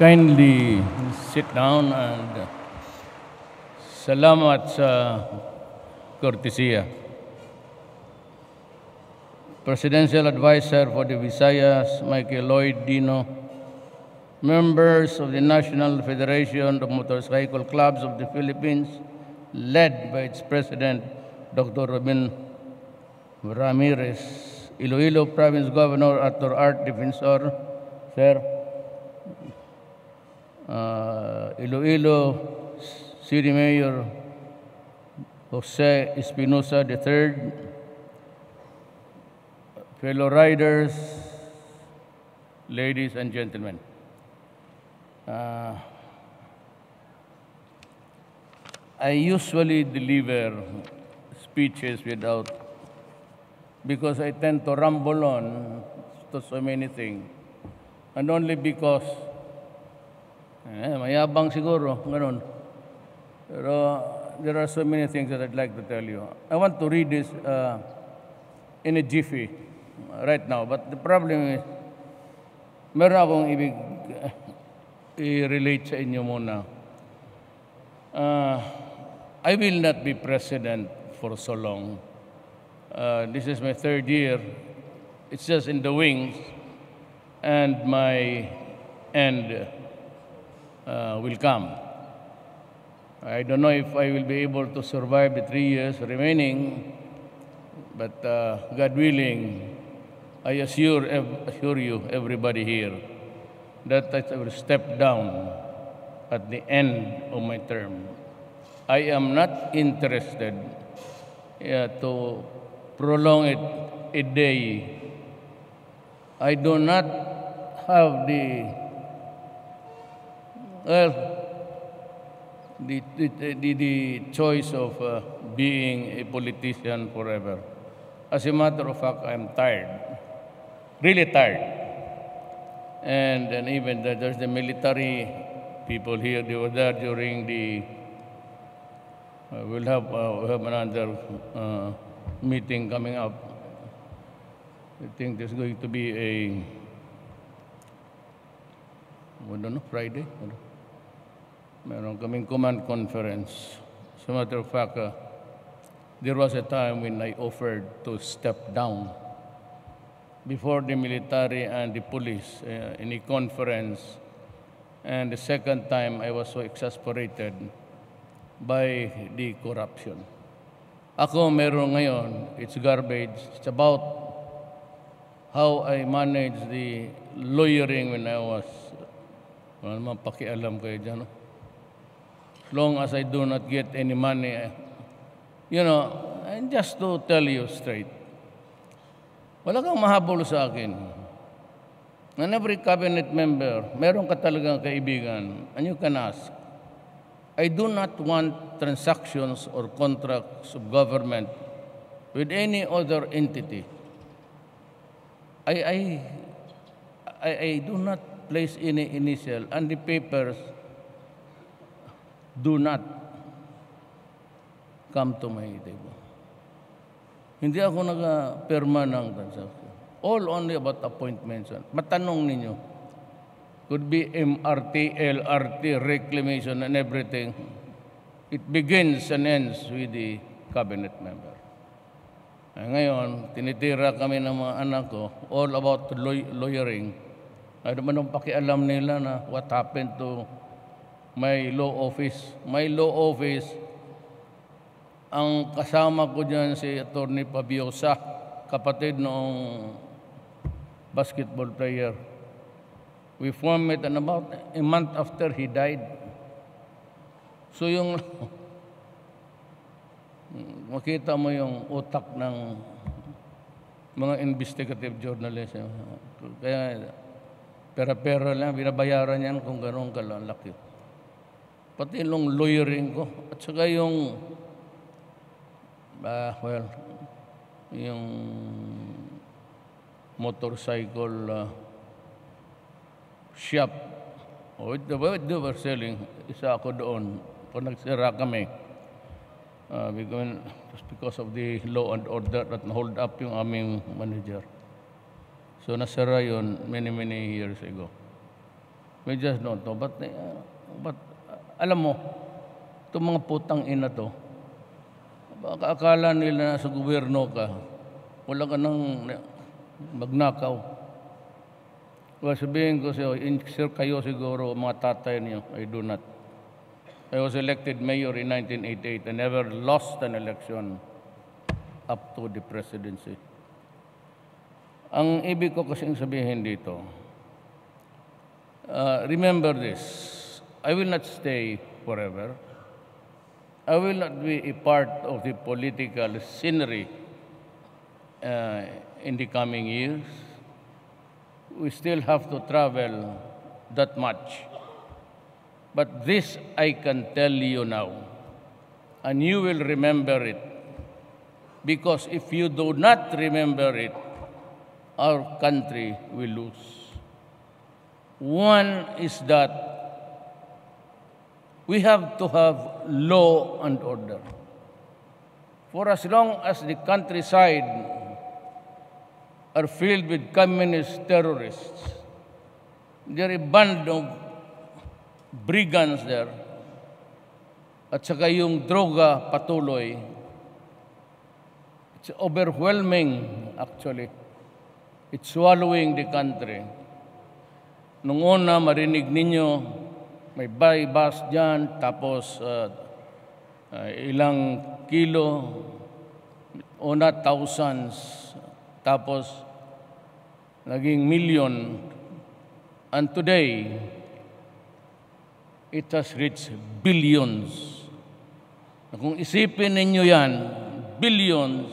Kindly sit down and salamat sa kortesiya. Presidential Advisor for the Visayas, Michael Lloyd Dino, members of the National Federation of Motorcycle Clubs of the Philippines, led by its president, Dr. Robin Ramirez, Iloilo Province Governor Arthur Art Defensor, Sir, uh, Iloilo City Mayor Jose Espinosa III, fellow riders, ladies and gentlemen. Uh, I usually deliver speeches without, because I tend to ramble on to so many things, and only because, eh, mayabang siguro, ganun. Pero there are so many things that I'd like to tell you. I want to read this uh, in a jiffy right now, but the problem is, meron akong ibig uh, i-relate sa inyo muna. Uh, I will not be president for so long. Uh, this is my third year. It's just in the wings, and my end uh, will come. I don't know if I will be able to survive the three years remaining, but uh, God willing, I assure, assure you, everybody here, that I will step down at the end of my term. I am not interested uh, to prolong it a day. I do not have the, well, the, the, the, the choice of uh, being a politician forever. As a matter of fact, I'm tired, really tired. And, and even the, there's the military people here, they were there during the, uh, we'll have, uh, we'll have another uh, meeting coming up. I think there's going to be a, I don't know, Friday? Meron kaming command conference. As a matter of fact, uh, there was a time when I offered to step down before the military and the police uh, in a conference. And the second time, I was so exasperated by the corruption. Ako meron ngayon, it's garbage. It's about how I managed the lawyering when I was, wala naman pakialam kayo dyan, no? Long as I do not get any money. You know, and just to tell you straight, wala kang mahabol sa akin. And every cabinet member, meron ka talagang kaibigan, and you can ask, I do not want transactions or contracts of government with any other entity. I, I, I, I do not place any initial, and the papers do not come to my table. Hindi ako nag-perma ng transaction. All only about appointments. Matanong ninyo. Could be MRT, LRT, reclamation and everything. It begins and ends with the cabinet member. Ay, ngayon, tinitira kami ng mga anak ko all about law- lawyering. Ano man ang pakialam nila na what happened to my law office. My law office, ang kasama ko dyan si Attorney Pabiosa, kapatid noong basketball player. We formed it and about a month after he died. So yung makita mo yung utak ng mga investigative journalists. Kaya pera-pera lang, binabayaran yan kung gano'ng kalalaki pati yung lawyering ko, at saka yung, uh, well, yung motorcycle uh, shop. Oh, it, they were selling. Isa ako doon. Kung nagsira kami, uh, because, because of the law and order that hold up yung aming manager. So nasara yun many, many years ago. We just don't know. But, uh, but alam mo, itong mga putang ina to, baka akala nila na sa gobyerno ka, wala ka nang magnakaw. Well, sabihin ko sa'yo, sir kayo siguro, mga tatay niyo, I do not. I was elected mayor in 1988 and never lost an election up to the presidency. Ang ibig ko kasing sabihin dito, uh, remember this, I will not stay forever. I will not be a part of the political scenery uh, in the coming years. We still have to travel that much. But this I can tell you now, and you will remember it. Because if you do not remember it, our country will lose. One is that we have to have law and order. For as long as the countryside are filled with communist terrorists, there are a band of brigands there, at saka yung droga patuloy, it's overwhelming actually. It's swallowing the country. Nung una, marinig ninyo, may buy bus dyan, tapos uh, uh, ilang kilo, una thousands, tapos naging million. And today, it has reached billions. Kung isipin ninyo yan, billions,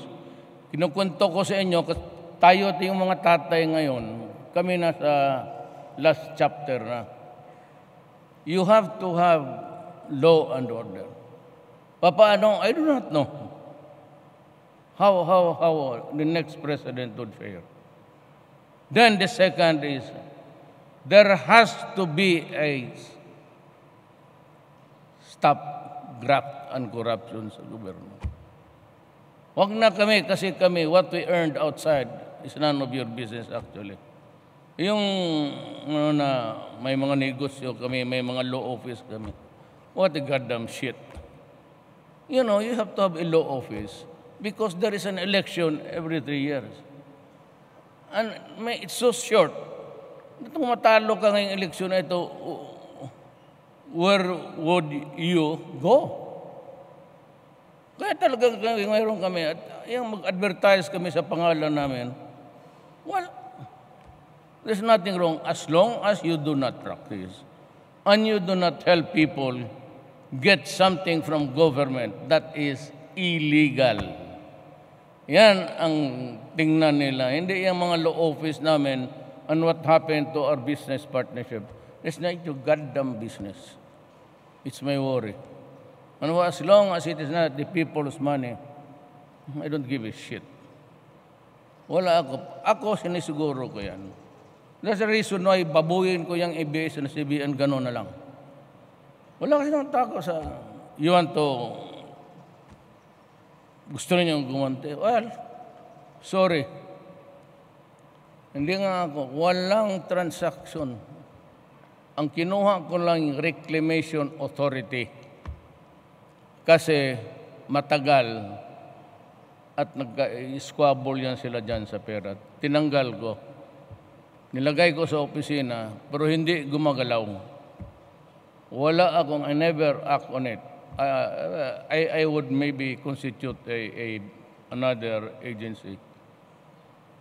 kinukwento ko sa inyo, tayo at yung mga tatay ngayon, kami na sa last chapter na. You have to have law and order. Paano? I do not know. How, how, how the next president would fare. Then the second is, there has to be a stop graft and corruption sa gobyerno. Huwag na kami kasi kami, what we earned outside is none of your business actually. Yung ano na, may mga negosyo kami, may mga law office kami. What a goddamn shit. You know, you have to have a law office because there is an election every three years. And may, it's so short. Kung matalo ka ngayong eleksyon na ito, where would you go? Kaya talagang mayroon kami, at yung mag-advertise kami sa pangalan namin, well, there's nothing wrong as long as you do not practice and you do not help people get something from government that is illegal. Yan ang tingnan nila. Hindi yung mga law office namin and what happened to our business partnership. It's not your goddamn business. It's my worry. And as long as it is not the people's money, I don't give a shit. Wala ako. Ako sinisiguro ko yan. That's the reason why babuyin ko yung ABS na CBN, gano'n na lang. Wala kasi nang tako sa, you want to, gusto niyo gumanti. Well, sorry. Hindi nga ako, walang transaction. Ang kinuha ko lang yung reclamation authority kasi matagal at nag-squabble yan sila dyan sa pera. Tinanggal ko. Nilagay ko sa opisina, pero hindi gumagalaw. Wala akong, I never act on it. Uh, I, I would maybe constitute a, a another agency.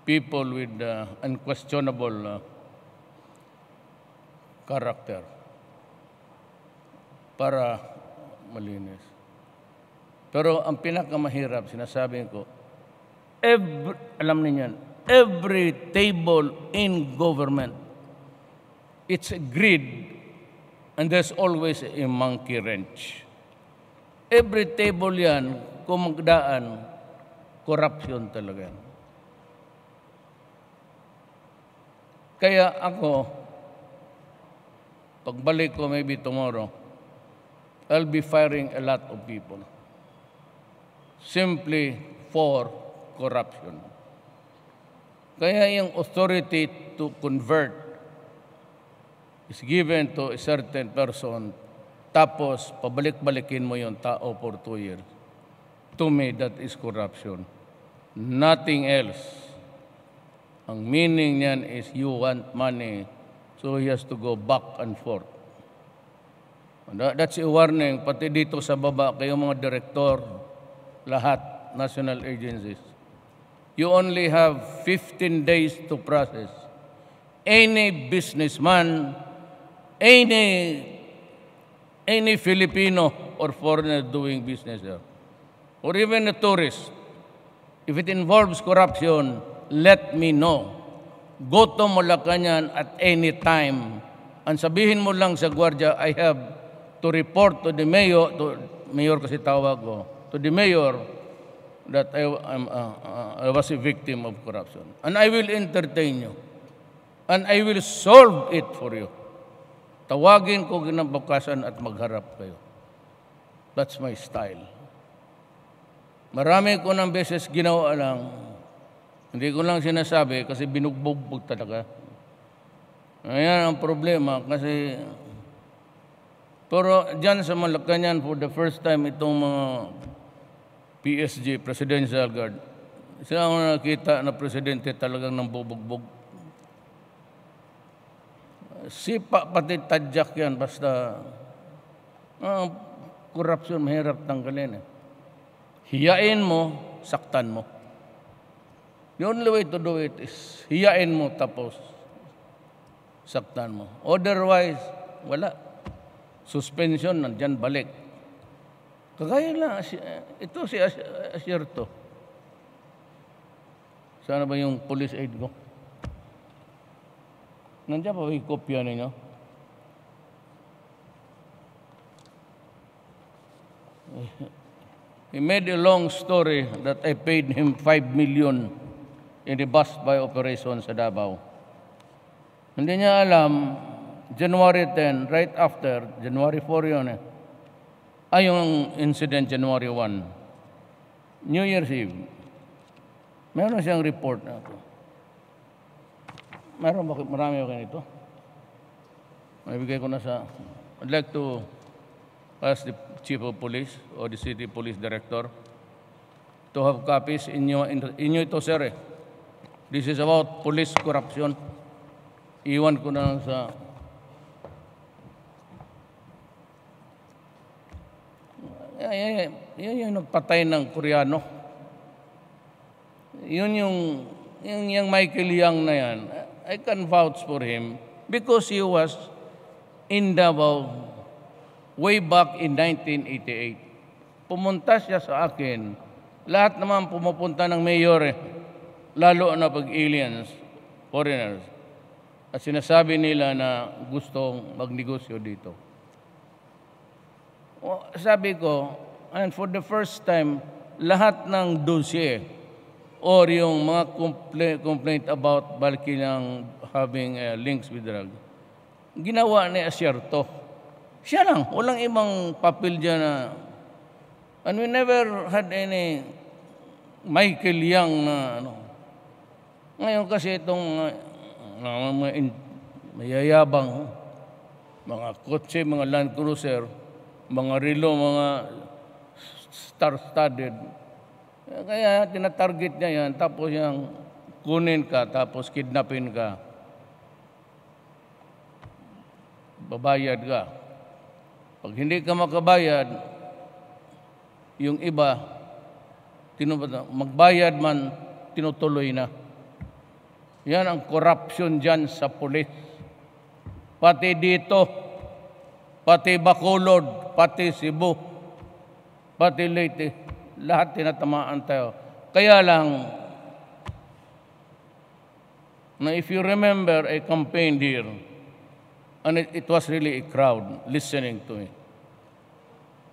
People with uh, unquestionable uh, character para malinis. Pero ang pinakamahirap, sinasabi ko, every, alam niyo every table in government, it's a grid and there's always a monkey wrench. Every table yan, kung corruption talaga yan. Kaya ako, pagbalik ko maybe tomorrow, I'll be firing a lot of people simply for corruption. Kaya yung authority to convert is given to a certain person, tapos pabalik-balikin mo yung tao for two years. To me, that is corruption. Nothing else. Ang meaning niyan is you want money, so he has to go back and forth. That- That's a warning, pati dito sa baba, kayo mga direktor, lahat, national agencies. You only have 15 days to process. Any businessman, any, any Filipino or foreigner doing business there, or even a tourist, if it involves corruption, let me know. Go to Malacanang at any time. Ang sabihin mo lang sa gwardiya, I have to report to the mayor, to mayor kasi tawag ko, to the mayor that I, I'm, uh, uh, I was a victim of corruption. And I will entertain you. And I will solve it for you. Tawagin ko ginabukasan at magharap kayo. That's my style. Marami ko ng beses ginawa lang. Hindi ko lang sinasabi kasi binugbog talaga. Ayan ang problema kasi pero dyan sa Malacanang for the first time itong mga PSG, Presidential Guard, sila ang nakita na presidente talagang nang bubugbog. Sipa pati tadyak yan basta ah, corruption mahirap tanggalin eh. Hiyain mo, saktan mo. The only way to do it is hiyain mo tapos saktan mo. Otherwise, wala. Suspension, nandyan balik. Kagaya lang, si- ito si As- Asierto. Sana ba yung police aid ko? Nandiyan pa ba yung kopya ninyo? He made a long story that I paid him 5 million in the bus by operation sa Davao. Hindi niya alam, January 10, right after, January 4 yun eh, ay yung incident January 1. New Year's Eve. Meron siyang report na ito. Meron ba, marami ba ito? Maibigay ko na sa, I'd like to ask the Chief of Police or the City Police Director to have copies. Inyo, inyo ito, sir. Eh. This is about police corruption. Iwan ko na sa... Yan, yan, yan, yung nagpatay ng Koreano. Yun yung, yung, yung Michael Young na yan. I can vouch for him because he was in Davao way back in 1988. Pumunta siya sa akin. Lahat naman pumupunta ng mayor eh. Lalo na pag aliens, foreigners. At sinasabi nila na gustong magnegosyo dito. Sabi ko, and for the first time, lahat ng dosye or yung mga complaint, complaint about Balkinang having uh, links with drug, ginawa ni Asierto. Siya lang, walang ibang papel dyan na... And we never had any Michael Young na ano. Ngayon kasi itong uh, uh, mga in- mayayabang, mga kotse, mga Land Cruiser, mga relo, mga star-studded. Kaya tinatarget niya yan, tapos yung kunin ka, tapos kidnapin ka. Babayad ka. Pag hindi ka makabayad, yung iba, magbayad man, tinutuloy na. Yan ang corruption dyan sa pulis. Pati dito, pati Bacolod, pati Cebu, pati Leyte, lahat tinatamaan tayo. Kaya lang, na if you remember, I campaigned here, and it, it was really a crowd listening to me.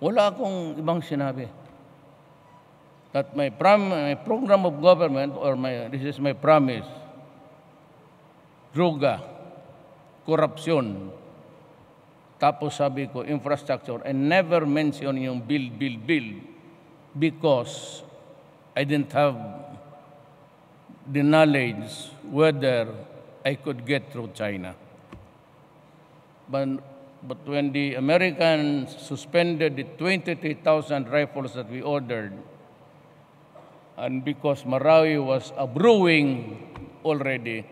Wala akong ibang sinabi. That my, prom, my program of government, or my, this is my promise, droga, korupsyon, tapos sabi ko, infrastructure, and never mention yung build, build, build because I didn't have the knowledge whether I could get through China. But, but when the Americans suspended the 23,000 rifles that we ordered, and because Marawi was a brewing already,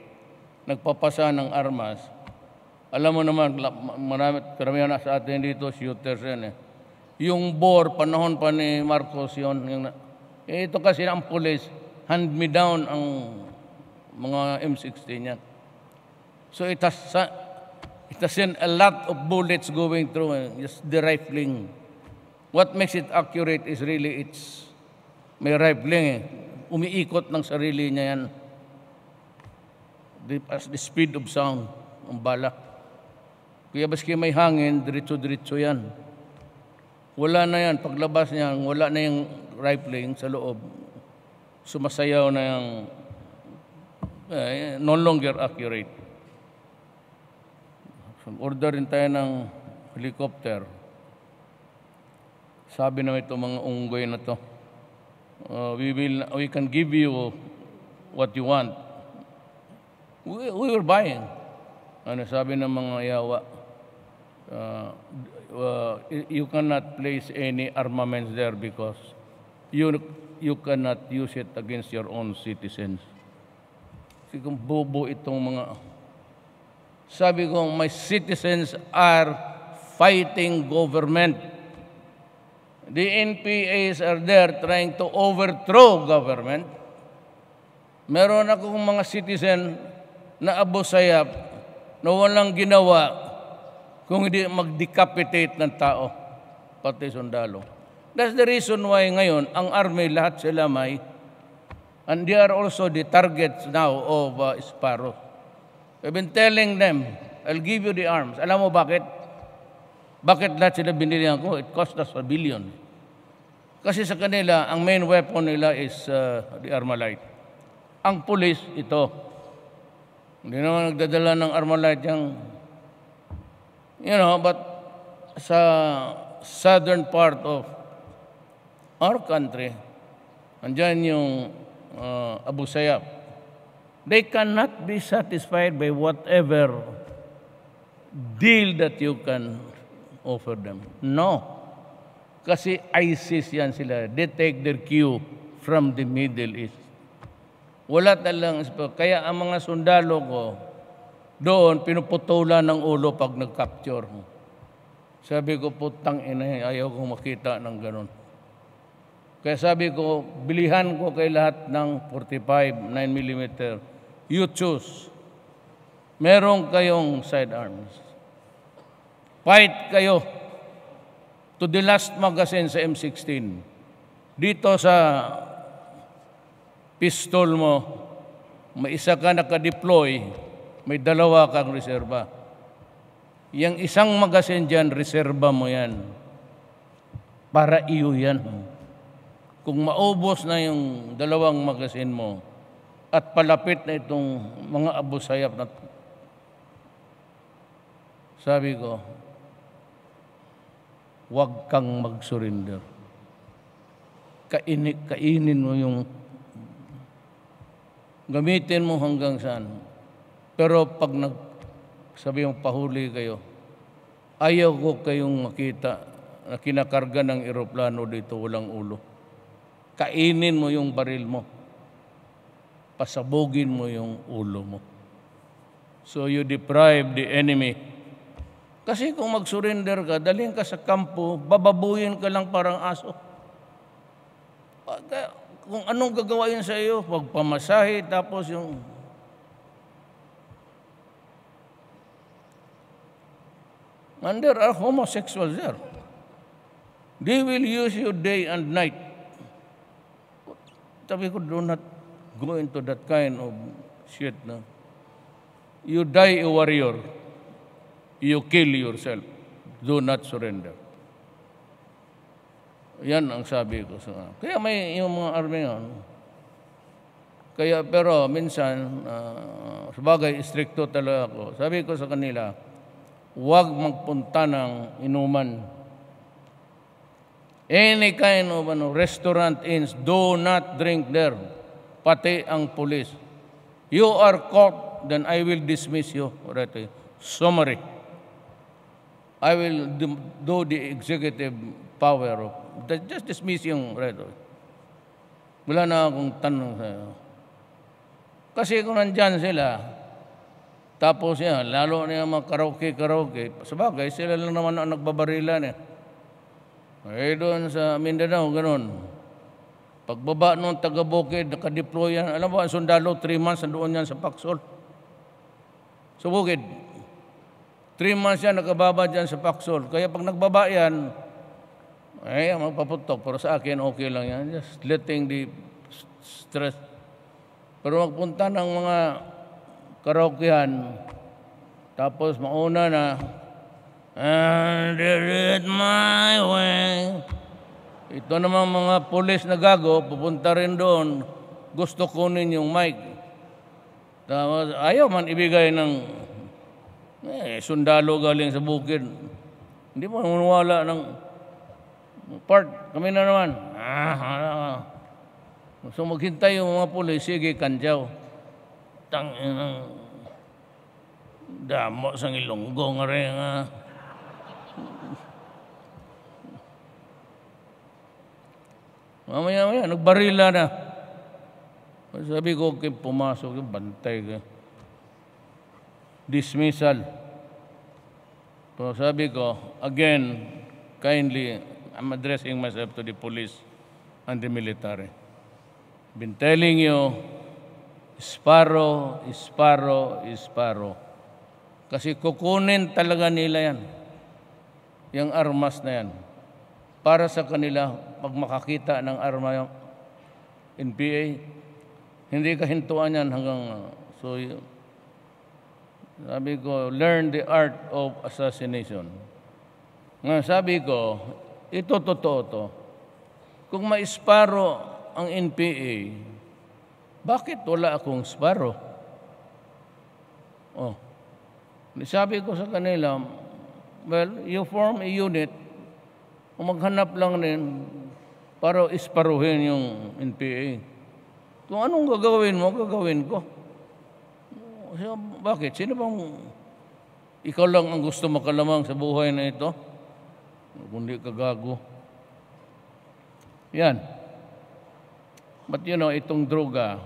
nagpapasa ng armas, alam mo naman, marami, karamihan na sa atin dito, shooters yan eh. Yung bore, panahon pa ni Marcos yun. Yung, eh, ito kasi ang police, hand me down ang mga M16 niya. So it has, it has a lot of bullets going through, eh, just the rifling. What makes it accurate is really it's may rifling eh. Umiikot ng sarili niya yan. The, as the speed of sound, ang bala. Kaya baski may hangin, diretso-diretso yan. Wala na yan. Paglabas niya, wala na yung rifling sa loob. Sumasayaw na yung eh, no longer accurate. Order rin tayo ng helicopter. Sabi naman ito mga unggoy na to, uh, we will we can give you what you want. We, we were buying. Ano sabi ng mga yawa? Uh, uh, you cannot place any armaments there because you you cannot use it against your own citizens. Kasi kung bobo itong mga sabi ko, my citizens are fighting government. The NPAs are there trying to overthrow government. Meron akong mga citizen na abusayap na walang ginawa kung hindi mag-decapitate ng tao, pati sundalo. That's the reason why ngayon, ang army, lahat sila may, and they are also the targets now of uh, Sparrow. I've been telling them, I'll give you the arms. Alam mo bakit? Bakit lahat sila binili ko? It cost us a billion. Kasi sa kanila, ang main weapon nila is uh, the Armalite. Ang pulis, ito. Hindi naman nagdadala ng Armalite yung, you know, but sa southern part of our country, andyan yung uh, Abu Sayyaf. They cannot be satisfied by whatever deal that you can offer them. No. Kasi ISIS yan sila. They take their cue from the Middle East. Wala talang, kaya ang mga sundalo ko, doon, pinuputulan ng ulo pag nag-capture. Sabi ko, putang ina, ayaw kong makita ng ganun. Kaya sabi ko, bilihan ko kay lahat ng 45, 9mm. You choose. Meron kayong sidearms. Fight kayo to the last magazine sa M16. Dito sa pistol mo, may isa ka nakadeploy, may dalawa kang reserba. Yang isang magazine dyan, reserba mo yan. Para iyo yan. Kung maubos na yung dalawang magazine mo, at palapit na itong mga abusayap na sabi ko, huwag kang mag-surrender. Kainin, kainin mo yung gamitin mo hanggang saan. Pero pag nag, sabi yung pahuli kayo, ayaw ko kayong makita na kinakarga ng eroplano dito walang ulo. Kainin mo yung baril mo pasabugin mo yung ulo mo. So you deprive the enemy. Kasi kung mag-surrender ka, dalhin ka sa kampo, bababuyin ka lang parang aso. Pagka, kung anong gagawain sa iyo, pagpamasahe, tapos yung... And there are homosexuals there. They will use you day and night. Sabi ko, do not go into that kind of shit. No? You die a warrior. You kill yourself. Do not surrender. Yan ang sabi ko sa Kaya may yung mga army ngayon. Kaya pero minsan, uh, sabagay, stricto talaga ako. Sabi ko sa kanila, huwag magpunta ng inuman. Any kind of ano, restaurant, inns, do not drink there pati ang pulis. You are caught, then I will dismiss you. Already. Summary. I will do the executive power of just dismiss yung right. Wala na akong tanong sa'yo. Kasi kung nandyan sila, tapos yan, lalo na yung mga karaoke-karaoke, sabagay, sila lang naman ang nagbabarilan eh. Eh doon sa Mindanao, ganun. Pagbaba nung taga-bukid, nakadeploy yan. Alam mo, ang sundalo, 3 months, nandoon yan sa Paksol. Sa bukid. 3 months yan, nakababa dyan sa Paksol. Kaya pag nagbaba yan, ay, magpaputok. Pero sa akin, okay lang yan. Just letting the stress. Pero magpunta ng mga karaokehan, tapos mauna na, And it my way. Ito naman mga pulis na gago, pupunta rin doon, gusto kunin yung mic. Tapos ayaw man ibigay ng eh, sundalo galing sa bukid. Hindi mo maniwala ng part. Kami na naman. Ah, ah. So maghintay yung mga pulis, sige, kanjaw. Tang damo sa ilonggo nga rin. Ah. Mamaya-maya, nagbarila na. Sabi ko, okay, pumasok, bantay ka. Dismissal. So sabi ko, again, kindly, I'm addressing myself to the police and the military. Been telling you, Sparrow, Sparrow, Sparrow. Kasi kukunin talaga nila yan. Yung armas na yan. Para sa kanila, pag makakita ng arma yung NPA, hindi kahintuan yan hanggang, so, sabi ko, learn the art of assassination. Nga sabi ko, ito totoo to. Kung maisparo ang NPA, bakit wala akong sparo? Oh. Sabi ko sa kanila, well, you form a unit, maghanap lang din para isparuhin yung NPA. Kung anong gagawin mo, gagawin ko. Bakit? Sino bang ikaw lang ang gusto makalamang sa buhay na ito? kundi kagago. Yan. But you know, itong droga,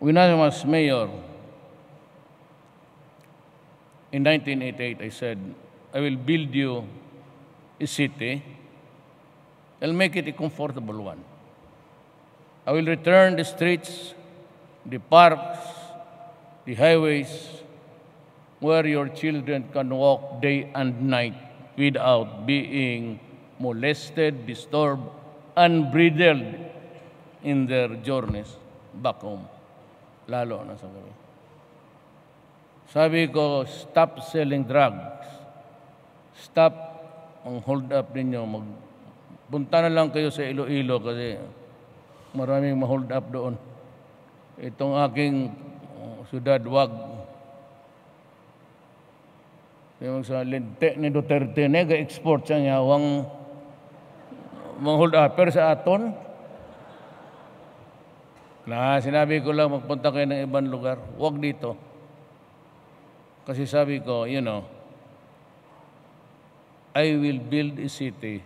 when I was mayor, in 1988, I said, I will build you a city. I'll make it a comfortable one. I will return the streets, the parks, the highways, where your children can walk day and night without being molested, disturbed, unbridled in their journeys back home. Lalo na sa gabi. Sabi ko, stop selling drugs. Stop ang hold up ninyo. Magpunta na lang kayo sa Iloilo kasi maraming ma-hold up doon. Itong aking uh, sudad, wag yung sa linte ni Duterte ne ga-export sa nyawang mga hold upper sa aton. Na sinabi ko lang magpunta kayo ng ibang lugar. Huwag dito. Kasi sabi ko, you know, I will build a city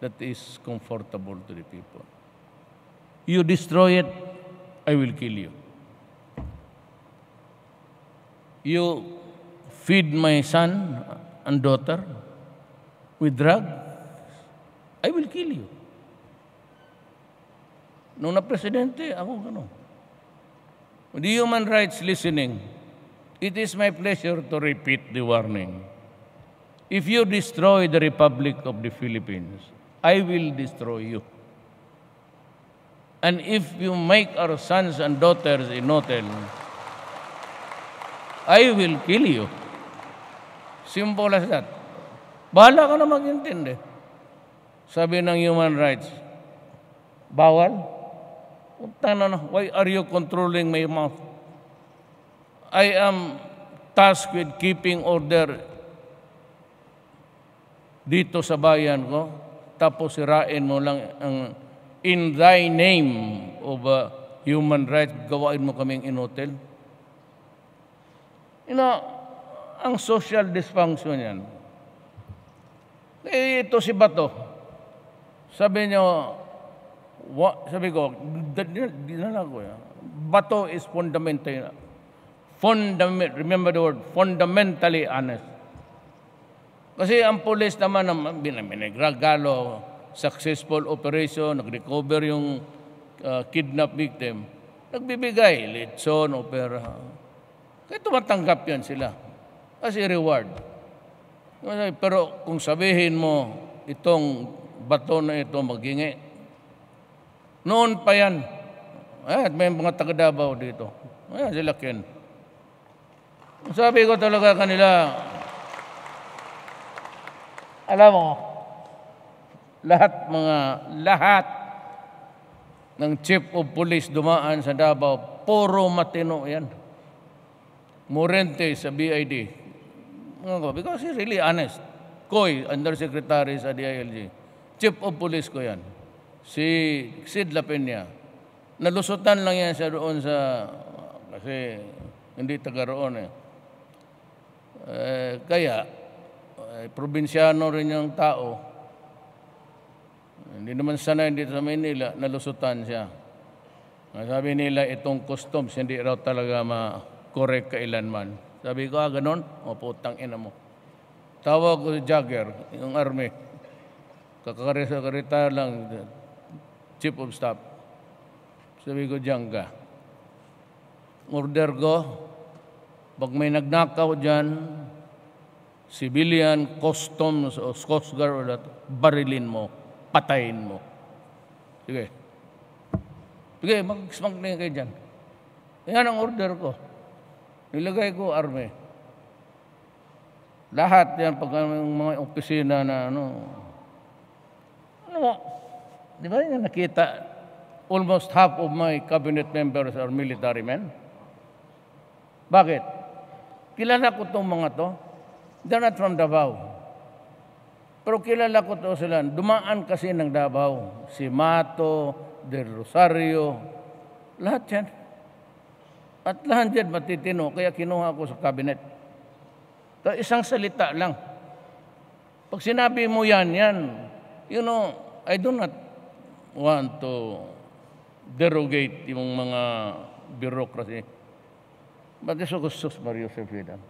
that is comfortable to the people. You destroy it, I will kill you. You feed my son and daughter with drugs, I will kill you. Nung na-presidente, ako gano'n. The human rights listening, it is my pleasure to repeat the warning. If you destroy the Republic of the Philippines, I will destroy you. And if you make our sons and daughters in hotel, I will kill you. Simple as that. Bahala ka na mag-intindi. Sabi ng human rights, bawal? Na, why are you controlling my mouth? I am tasked with keeping order dito sa bayan ko, tapos sirain mo lang ang in thy name of uh, human rights, gawain mo kaming in hotel. You know, ang social dysfunction yan. Eh, ito si Bato. Sabi niyo, wa, sabi ko, dinala ko yan. Bato is fundamental. Fundament, remember the word, fundamentally honest. Kasi ang police naman, nagragalo, successful operation, nag-recover yung uh, kidnap victim, nagbibigay, litson, opera. Kaya tumatanggap yan sila. Kasi reward. Pero kung sabihin mo, itong bato na ito magingi, noon pa yan. At may mga taga Davao dito. Ayan sila Ken. Sabi ko talaga kanila, alam mo, lahat mga, lahat ng chief of police dumaan sa Davao, puro matino yan. Morente sa BID, Because he's really honest. Koy, Undersecretary sa DILG. Chief of Police ko yan. Si Sid Lapenya. Nalusutan lang yan siya doon sa... Kasi hindi taga roon eh. Eh kaya, eh, probinsyano rin yung tao. Hindi naman sanay dito sa Manila, nalusutan siya. Sabi nila, itong customs, hindi raw talaga ma-correct kailanman. Sabi ko, ah, ganun? O, putang ina mo. Tawag ko si Jagger, yung army. Kakakarita lang, chief of staff. Sabi ko, ka. Order ko, pag may nagnakaw dyan, civilian, customs, o Coast Guard, barilin mo, patayin mo. Sige. Sige, mag-smag na kayo dyan. Yan ang order ko. Nilagay ko army. Lahat yan, pag yung mga opisina na ano, ano mo, di ba yung nakita, almost half of my cabinet members are military men. Bakit? Kilala ko itong mga to. They're not from Davao. Pero kilala ko to sila. Dumaan kasi ng Davao. Si Mato, Del Rosario, lahat yan. At lahat dyan matitino, kaya kinuha ko sa cabinet. So, isang salita lang. Pag sinabi mo yan, yan, you know, I do not want to derogate yung mga bureaucracy. Was Sus Mario Sepeda.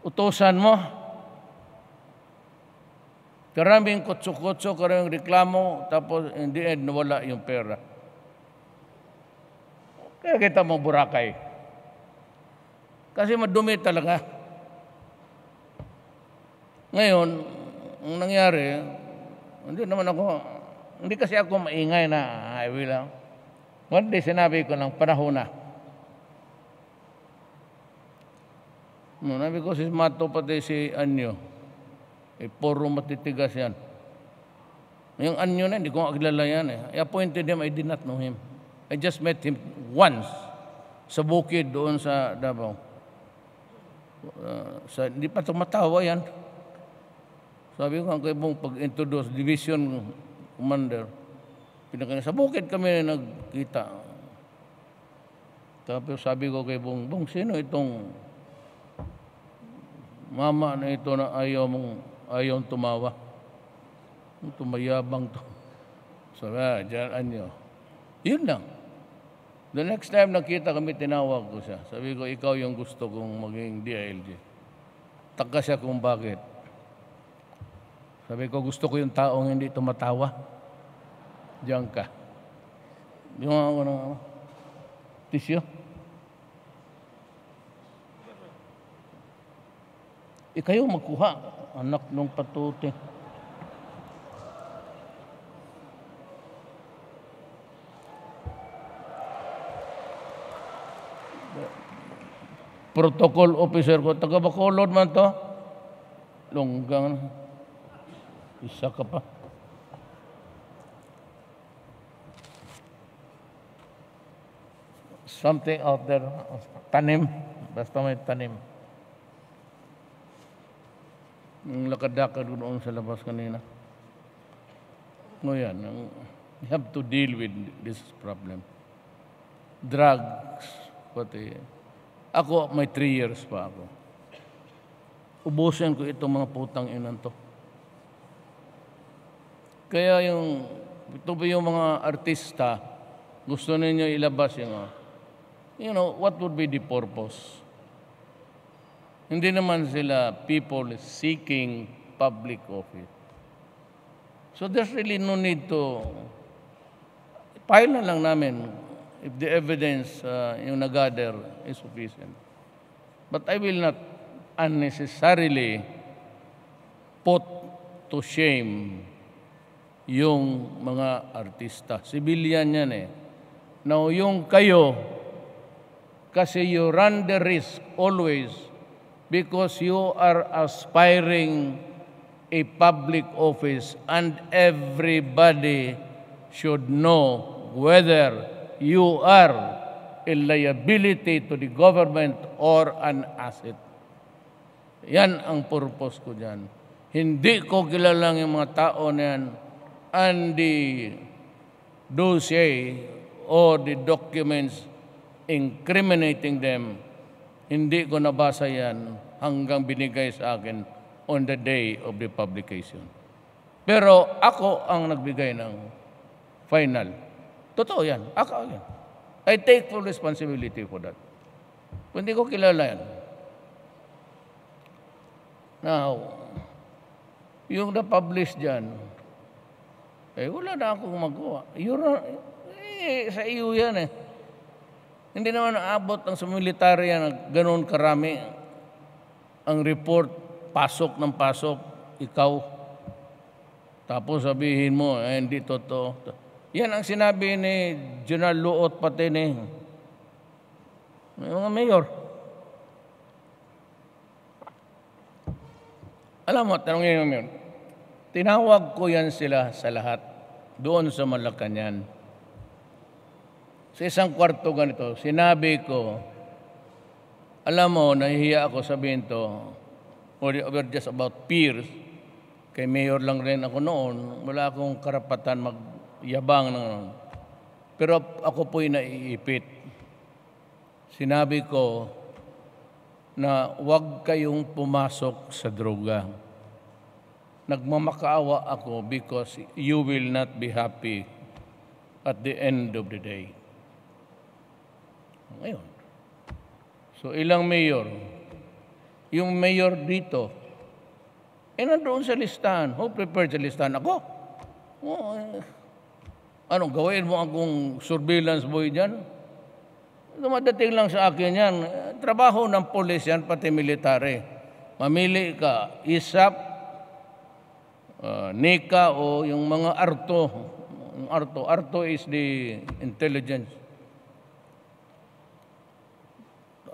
Utosan mo, karaming kutso-kutso, karaming reklamo, tapos in the end, nawala yung pera. Kaya kita mo Boracay. Kasi madumi talaga. Ngayon, ang nangyari, hindi naman ako, hindi kasi ako maingay na highway lang. One day sinabi ko ng panahon na. No, nabi ko si Mato pati si Anyo. Eh, puro matitigas yan. Yung Anyo na, hindi ko kilala yan eh. I appointed him, I did not know him. I just met him once sa bukid doon sa Davao. Uh, sa, hindi pa tumatawa yan. Sabi ko kay Bong, pag-introduce, division commander, pinakanya, sa bukid kami nagkita. Tapos sabi ko kay Bong, Bong, sino itong mama na ito na ayaw mong ayaw tumawa? Tumayabang to. Sabi, ah, dyan anyo. Yun lang. The next time nakita kami, tinawag ko siya. Sabi ko, ikaw yung gusto kong maging DILG. Taka siya kung bakit. Sabi ko, gusto ko yung taong hindi tumatawa. Diyan ka. Yung ako ng ano, tisyo. Ikayo magkuha, anak ng patuti. protocol officer ko, taga Bacolod man to. Longgang. Isa ka pa. Something out there. Tanim. Basta may tanim. Yung lakad-lakad doon sa labas kanina. Ngayon, you have to deal with this problem. Drugs, pati Ako, may three years pa ako. Ubusin ko itong mga putang inan to. Kaya yung, ito ba yung mga artista, gusto ninyo ilabas yung, you know, what would be the purpose? Hindi naman sila people seeking public office. So there's really no need to, file na lang namin if the evidence uh, yung nag-gather is sufficient. But I will not unnecessarily put to shame yung mga artista. Civilian yan eh. Now, yung kayo, kasi you run the risk always because you are aspiring a public office and everybody should know whether you are a liability to the government or an asset. Yan ang purpose ko dyan. Hindi ko kilalang yung mga tao na yan and the dossier or the documents incriminating them. Hindi ko nabasa yan hanggang binigay sa akin on the day of the publication. Pero ako ang nagbigay ng final Totoo yan. Ako yan. I take full responsibility for that. Hindi ko kilala yan. Now, yung na-publish dyan, eh, wala na akong magawa. You're, eh, sa iyo yan eh. Hindi naman naabot ang sa military yan, ganoon karami. Ang report, pasok ng pasok, ikaw. Tapos sabihin mo, eh, hindi totoo. Yan ang sinabi ni General Luot pati ni mga mayor. Alam mo, tanongin mo yun. Tinawag ko yan sila sa lahat doon sa Malacanang. Sa isang kwarto ganito, sinabi ko, alam mo, nahihiya ako sabihin to, or we're just about peers, kay mayor lang rin ako noon, wala akong karapatan mag yabang ng pero ako po'y naiipit. Sinabi ko na huwag kayong pumasok sa droga. Nagmamakaawa ako because you will not be happy at the end of the day. Ngayon. So ilang mayor? Yung mayor dito, eh nandoon sa listahan. Who prepared sa listahan? Ako. Oh, eh, ano, gawin mo akong surveillance boy dyan? Dumadating lang sa akin yan. Trabaho ng polis yan, pati military. Mamili ka, ISAP, uh, NICA o yung mga ARTO. ARTO. ARTO is the intelligence.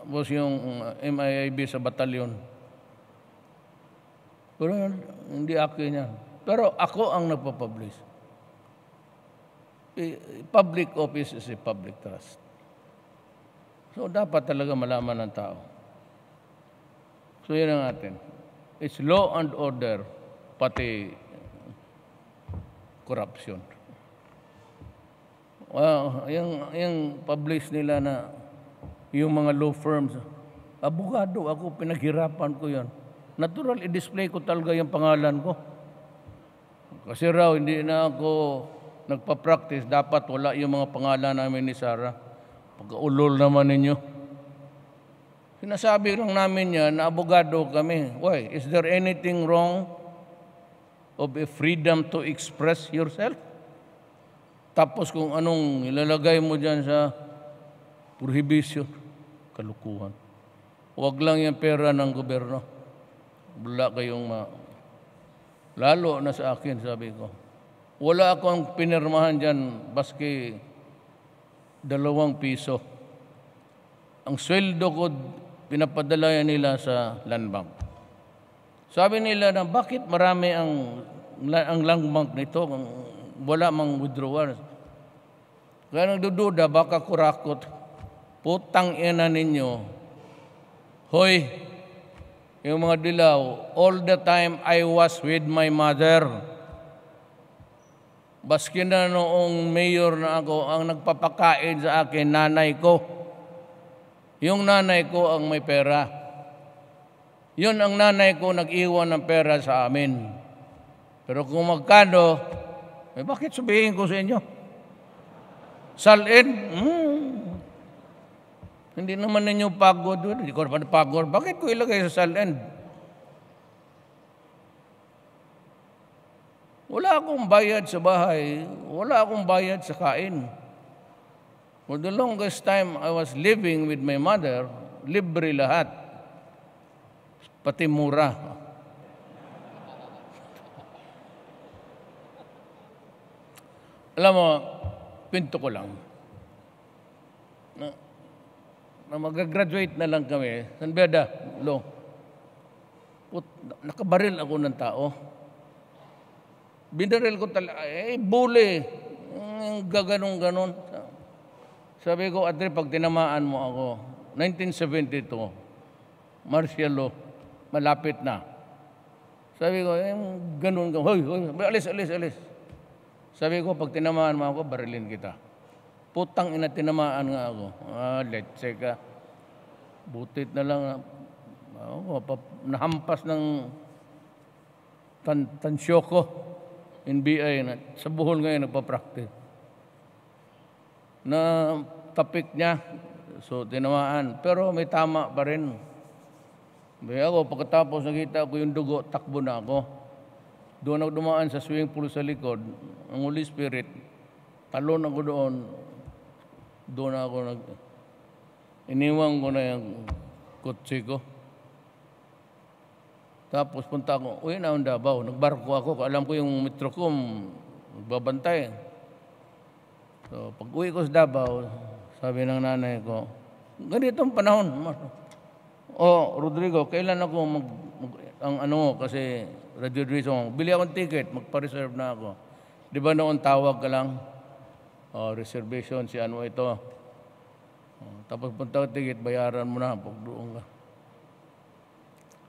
Tapos yung uh, MIIB sa batalyon. Pero hindi akin yan. Pero ako ang nagpapublish public office is a public trust. So, dapat talaga malaman ng tao. So, yun ang atin. It's law and order, pati corruption. Well, yung, yung publish nila na yung mga law firms, abogado ako, pinaghirapan ko yon. Natural, i-display ko talaga yung pangalan ko. Kasi raw, hindi na ako nagpa-practice, dapat wala yung mga pangalan namin ni Sarah. Pagkaulol naman ninyo. Sinasabi lang namin yan na abogado kami. Why? Is there anything wrong of a freedom to express yourself? Tapos kung anong ilalagay mo dyan sa prohibition, kalukuhan. Huwag lang yung pera ng gobyerno. Wala kayong ma... Lalo na sa akin, sabi ko. Wala akong pinirmahan dyan, baski dalawang piso. Ang sweldo ko, pinapadala nila sa land bank. Sabi nila na bakit marami ang, ang land bank nito, wala mang withdrawal. Kaya nagdududa, baka kurakot, putang ina ninyo, hoy, yung mga dilaw, all the time I was with my mother. Baski na noong mayor na ako, ang nagpapakain sa akin, nanay ko. Yung nanay ko ang may pera. Yun ang nanay ko nag-iwan ng pera sa amin. Pero kung magkano, eh bakit sabihin ko sa inyo? Salin? Hmm. Hindi naman ninyo pagod. Hindi ko naman pagod. Bakit ko ilagay sa salin? Wala akong bayad sa bahay. Wala akong bayad sa kain. For the longest time I was living with my mother, libre lahat. Pati mura. Alam mo, pinto ko lang. Na, na mag-graduate na lang kami, San Beda, lo, put, nakabaril ako ng tao. Binaril ko talaga, eh, bule. Mm, gaganong ganon. Sabi ko, Adre, pag tinamaan mo ako, 1972, martial law, malapit na. Sabi ko, eh, ganun, ganun, hoy, hoy, alis, alis, alis. Sabi ko, pag tinamaan mo ako, barilin kita. Putang ina, tinamaan nga ako. Ah, let's say ka. Butit na lang. Ako, nahampas ng tan tansyo ko. NBI na sa buhol ngayon nagpa-practice. Na tapik niya, so tinamaan. Pero may tama pa rin. Kaya ako, pagkatapos nakita ko yung dugo, takbo na ako. Doon ako dumaan sa swimming pool sa likod. Ang Holy Spirit, talon ako doon. Doon ako nag... Iniwang ko na yung kutsi ko. Tapos punta ako, uwi na ang Davao. Nagbarko ako. Alam ko yung metrocom, nagbabantay. So, pag uwi ko sa Davao, sabi ng nanay ko, ganitong panahon. Oh, Rodrigo, kailan ako mag, mag ang ano kasi reason, bili akong ticket, magpa-reserve na ako. Di ba noon tawag ka lang, oh, reservation, si ano ito. Oh, tapos punta ka ticket, bayaran mo na pag doon ka.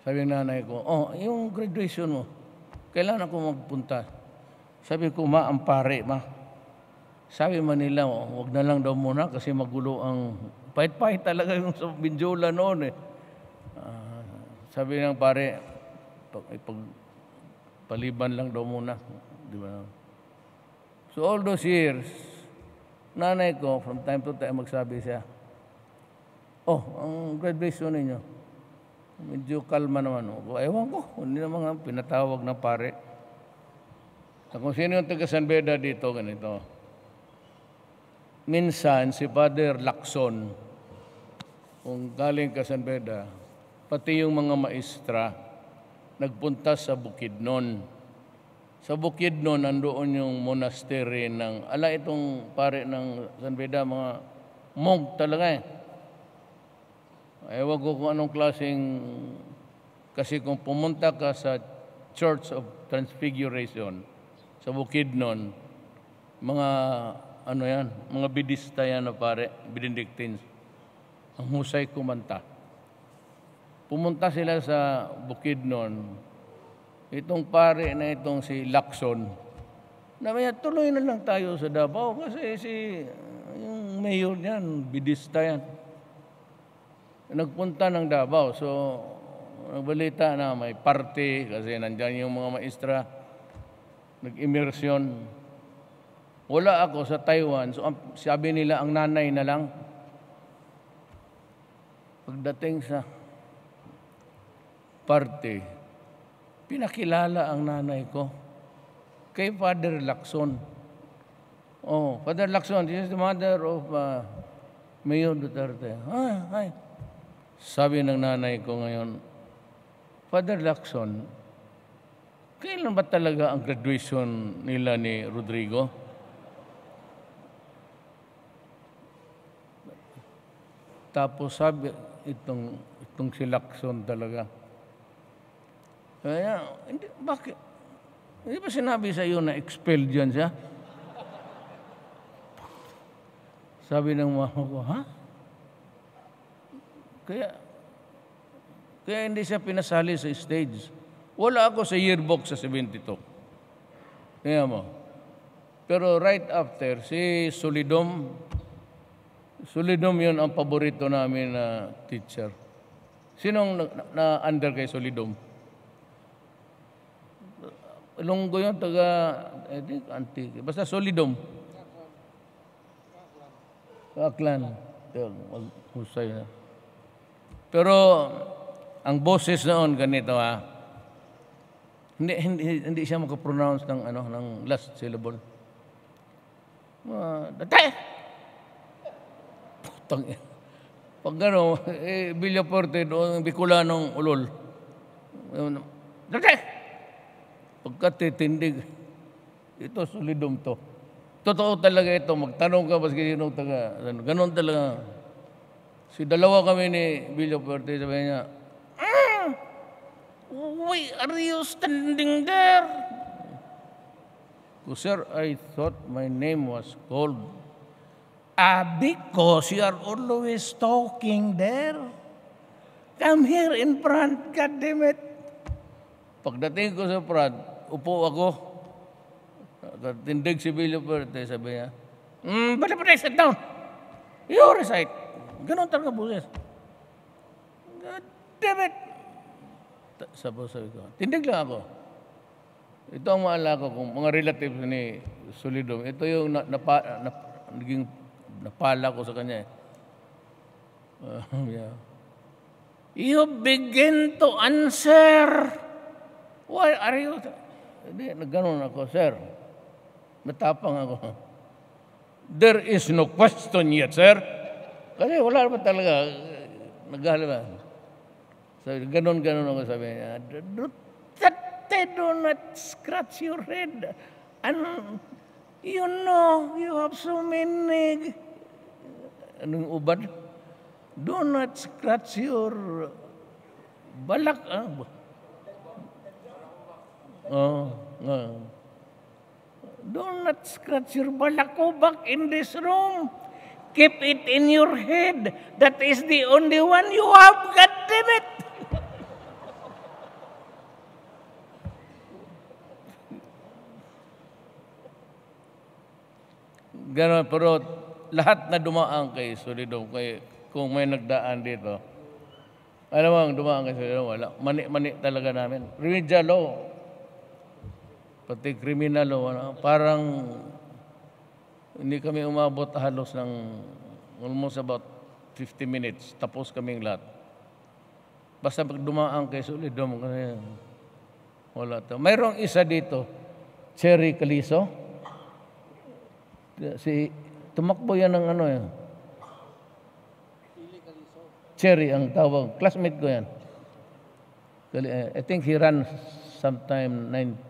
Sabi ng nanay ko, oh, yung graduation mo, kailan ako magpunta? Sabi ko, ma, ang pare, ma. Sabi Manila, oh, wag na lang daw muna kasi magulo ang... Pahit-pahit talaga yung sa Binjola noon eh. Uh, sabi ng pare, pag, pag, paliban lang daw muna. Di ba? So all those years, nanay ko, from time to time, magsabi siya, Oh, ang graduation ninyo, Medyo kalma naman. O, ewan ko, hindi naman pinatawag ng pare. So, kung sino yung taga San Beda dito, ganito. Minsan, si Father Lacson, kung galing ka San Beda, pati yung mga maestra, nagpunta sa Bukidnon. Sa Bukidnon, nandoon yung monastery ng, ala itong pare ng San Beda, mga monk talaga eh Ewan ko kung anong klaseng, kasi kung pumunta ka sa Church of Transfiguration, sa Bukidnon, mga ano yan, mga bidista yan na pare, Benedictines, ang husay kumanta. Pumunta sila sa Bukidnon, itong pare na itong si Lacson, na tuloy na lang tayo sa Davao kasi si yung mayor niyan, bidista yan nagpunta ng Davao. So, nagbalita na may party kasi nandyan yung mga maestra nag-immersyon. Wala ako sa Taiwan. So, sabi nila ang nanay na lang. Pagdating sa party, pinakilala ang nanay ko kay Father Lacson. Oh, Father Lacson, this is the mother of uh, Mayor Duterte. Hi, hi. Sabi ng nanay ko ngayon, Father Lacson, kailan ba talaga ang graduation nila ni Rodrigo? Tapos sabi, itong, itong si Lacson talaga. Kaya, hindi, bakit? Hindi ba sinabi sa iyo na expelled yan siya? Sabi ng mama ko, ha? Kaya, kaya hindi siya pinasali sa stage. Wala ako sa yearbook sa 72. Kaya mo. Pero right after, si Solidom, Solidum yun ang paborito namin na teacher. Sinong na, na under kay Solidum? Lunggo yun, taga, I think, antique. Basta Solidum. Aklan. Maghusay na. Pero, ang boses noon ganito ha. Hindi, hindi, hindi siya makapronounce ng, ano, ng last syllable. Uh, dati! Putang. Pag gano, eh, Villaporte doon, Bicolanong ulol. Dati! Pagkatitindig. Ito, solidum to. Totoo talaga ito. Magtanong ka maski sino taga. Ano, Ganon talaga. Si dalawa kami ni Villaporte, sabi niya, "Ah, Why are you standing there? Sir, I thought my name was called. Ah, because you are always talking there. Come here in front, God damn it. Pagdating ko sa front, upo ako. Tindig si Billy Perte, sabi niya, Hmm, bada bada, sit down. You recite. Ganon talaga boses. God damn it. Sabi, sabi ko, tindig lang ako. Ito ang maalala ko kung mga relatives ni Solidum. Ito yung na, napa, na, naging napala ko sa kanya. Uh, yeah. You begin to answer. Why are you? Hindi, nagganon ako, sir. Matapang ako. There is no question yet, sir. Kasi wala naman talaga. Naghalaba. So, ganon, ganon ako sabi niya. Do, do not scratch your head. And you know, you have so many, anong ubad? Do not scratch your balak. Ah. Oh, oh. Do not scratch your balakobak in this room. Keep it in your head. That is the only one you have. God damn it. Ganon, pero lahat na dumaan kay Solidum, kay, kung may nagdaan dito, alam mo, dumaan kay Solidum, wala. Mani-mani talaga namin. Remedial law. Pati criminal law, ano, parang hindi kami umabot halos ng almost about 50 minutes. Tapos kaming lahat. Basta pag dumaan kay Solidum, kasi wala to. Mayroong isa dito, Cherry Caliso. Si tumakbo yan ng ano yan. Cherry ang tawag. Classmate ko yan. Eh, I think he ran sometime nine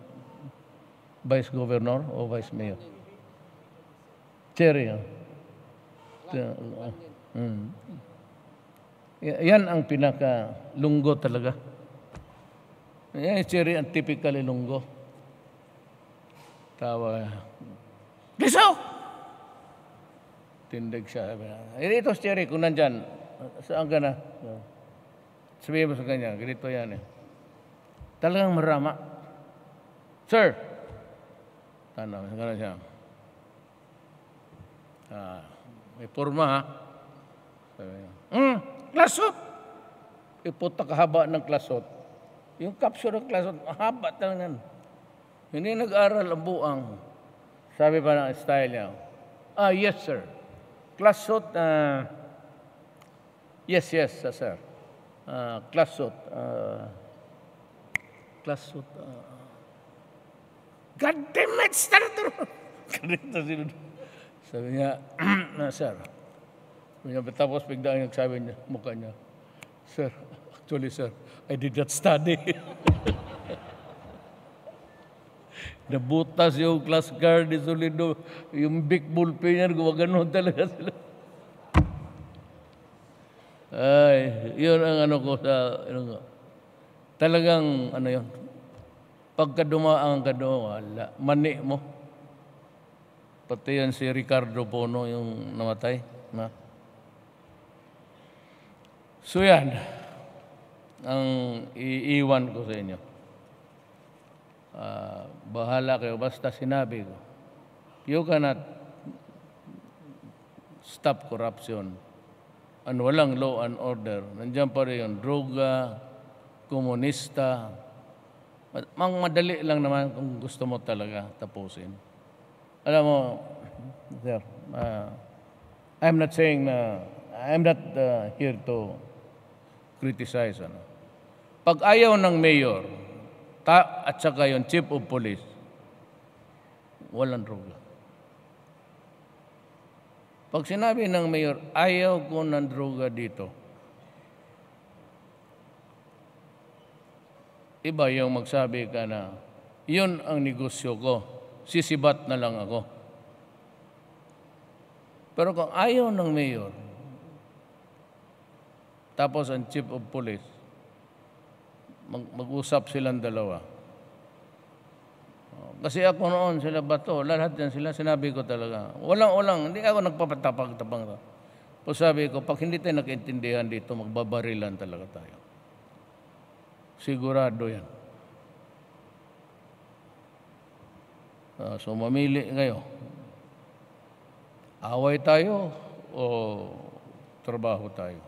vice governor o vice mayor. Cherry. Uh, mm. Yan ang pinaka lunggo talaga. Yan yung cherry ang typically lunggo. Tawa. Liso! Tindig siya. Eh, ito si Cherry, kung nandyan, saan ka na? Sabihin mo sa kanya, ganito yan eh. Talagang marama. Sir! Tanaw, gano'n siya. Ah, may forma ha. Sabi niya, hmm, klasot! Iputa kahaba ng klasot. Yung capsule ng klasot, mahaba talaga yan. Hindi nag-aral ang buang. Sabi pa ng style niya, ah, yes sir. Klasot, ah, yes, yes, sir. Ah, klasot, ah, klasot, ah, God damn it, starter! Ganito sila. Sabi niya, na, sir. Sabi niya, tapos bigla nagsabi niya, mukha niya, Sir, actually, sir, I did not study. Nabutas yung class guard ni Solido, yung big ballpen niya, gumagano talaga sila. Ay, yun ang ano ko sa, ano, talagang, ano yun, pagka dumaan ka doon, wala, mani mo. Pati yan si Ricardo Bono yung namatay. Na. So yan, ang iiwan ko sa inyo. Ah, bahala kayo, basta sinabi ko. You cannot stop corruption, and walang law and order, nandiyan pa rin yung droga, komunista. Ma- Mang madali lang naman kung gusto mo talaga tapusin. Alam mo, sir, uh, I'm not saying na, I'm not uh, here to criticize. Ano. Pag ayaw ng mayor, ta, at saka yung chief of police, walang droga. Pag sinabi ng mayor, ayaw ko ng droga dito, iba yung magsabi ka na, yun ang negosyo ko, sisibat na lang ako. Pero kung ayaw ng mayor, tapos ang chief of police, mag- mag-usap silang dalawa. Kasi ako noon, sila bato, lahat yan sila, sinabi ko talaga. Walang-walang, hindi ako nagpapatapag-tapang. Po sabi ko, pag hindi tayo nakaintindihan dito, magbabarilan talaga tayo. Sigurado yan. Ah, so mamili kayo. Away tayo o trabaho tayo.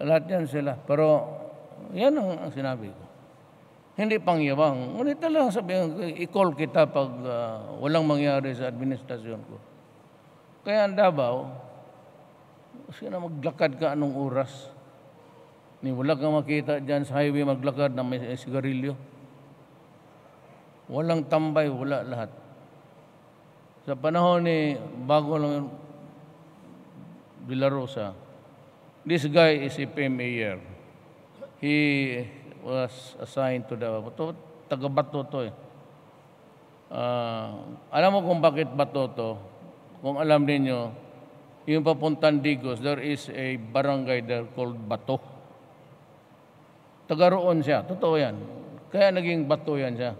Lahat yan sila. Pero yan ang, ang sinabi ko. Hindi pangyabang. Ngunit talagang sabihin, i-call kita pag ah, walang mangyari sa administrasyon ko. Kaya ang Davao, sino maglakad ka anong oras? Ni wala kang makita dyan sa highway maglakad na may sigarilyo. Walang tambay, wala lahat. Sa panahon ni bago lang Villarosa, this guy is a PMAyer. He was assigned to the, to, taga Bato to eh. Ah, alam mo kung bakit Bato to? Kung alam ninyo, yung papuntang Digos, there is a barangay there called Bato. Taga roon siya, totoo yan. Kaya naging Bato yan siya.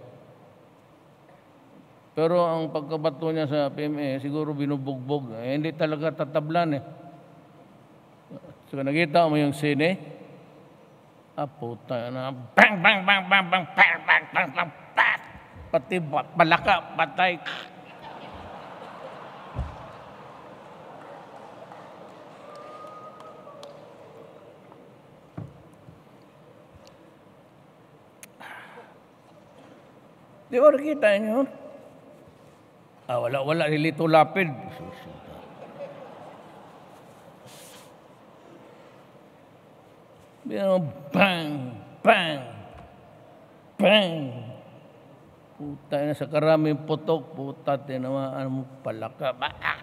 Pero ang pagkabato niya sa PMA, siguro binubugbog. Eh, hindi talaga tatablan eh. So, nakita mo yung sine? Ah, puta na. Bang, bang, bang, bang, bang, bang, bang, bang, bang, bang. Pati balaka, patay. Di ba nakita niyo? Ah, wala, wala. Lilito lapid. Bino, bang, bang, bang. Puta na sa karaming putok, puta, tinamaan mo palaka. Baak!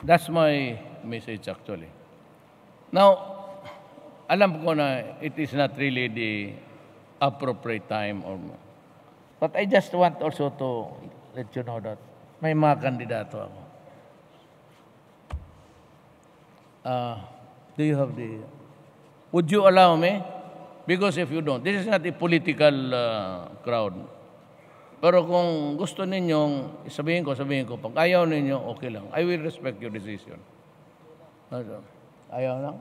That's my message actually. Now, alam ko na it is not really the appropriate time or But I just want also to let you know that may mga kandidato ako. Uh, do you have the... Would you allow me? Because if you don't, this is not a political uh, crowd. Pero kung gusto ninyong, sabihin ko, sabihin ko, pag ayaw ninyo, okay lang. I will respect your decision. Ayaw lang?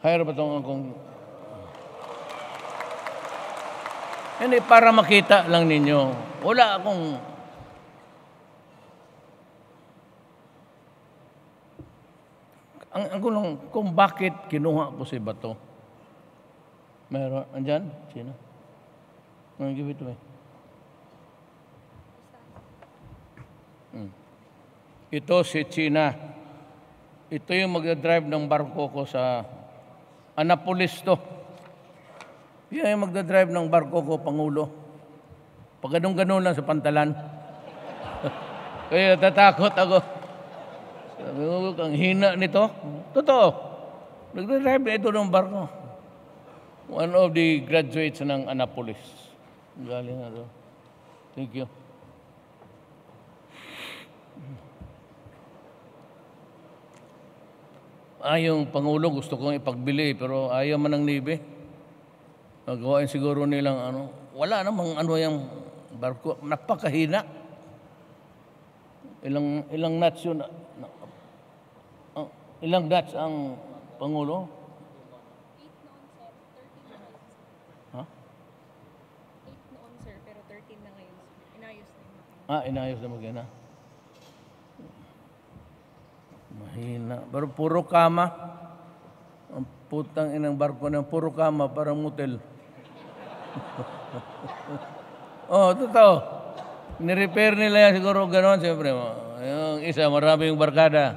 Hire ba itong kung... Hindi, para makita lang ninyo. Wala akong... Ang, ang lang, kung bakit kinuha ko si Bato. Meron, andyan? Sino? I'll give it me. Hmm. Ito si China. Ito yung magdadrive ng barko ko sa Anapolis to. Yan yung magdadrive ng barko ko, Pangulo. Pag ganun-ganun lang sa pantalan. Kaya natatakot ako. Sabi ko, ang hina nito. Totoo. Nagdadrive na ito ng barko. One of the graduates ng Anapolis. Galing na. Thank you. ah, yung Pangulo gusto kong ipagbili pero ayaw man ng nibe. Nagawain siguro nilang ano, wala namang ano yung barko, napakahina. Ilang, ilang knots yun, na, uh, ilang knots ang Pangulo? Ha? 8 noon, pero 13 na ngayon. Inayos na yung makina. Ah, inayos na makina. Mahina. Pero puro kama. Ang putang inang barko ng puro kama, parang motel. oh, totoo. Ni-repair nila yan siguro gano'n, siyempre. Yung isa, maraming barkada.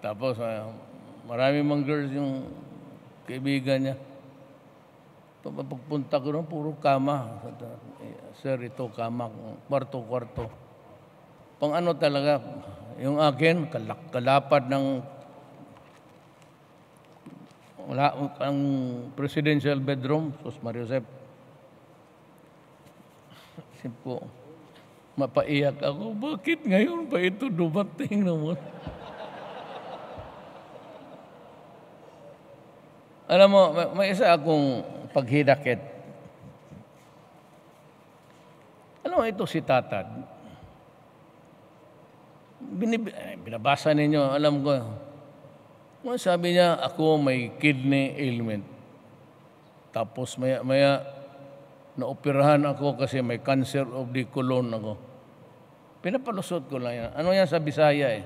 Tapos, uh, maraming mga girls yung kaibigan niya. Pagpunta ko doon, puro kama. Sir, ito kama, kwarto-kwarto. Pang ano talaga, yung akin, kalak kalapad ng wala ang presidential bedroom, Sus Mario Josep. Isip ko, mapaiyak ako, bakit ngayon pa ito dumating naman? Alam mo, may isa akong paghidakit. Ano ito si Tatad? Binib- eh, binabasa ninyo, alam ko. Sabi niya, ako may kidney ailment. Tapos maya, maya naoperahan ako kasi may cancer of the colon ako. Pinapalusot ko lang yan. Ano yan sa Bisaya eh?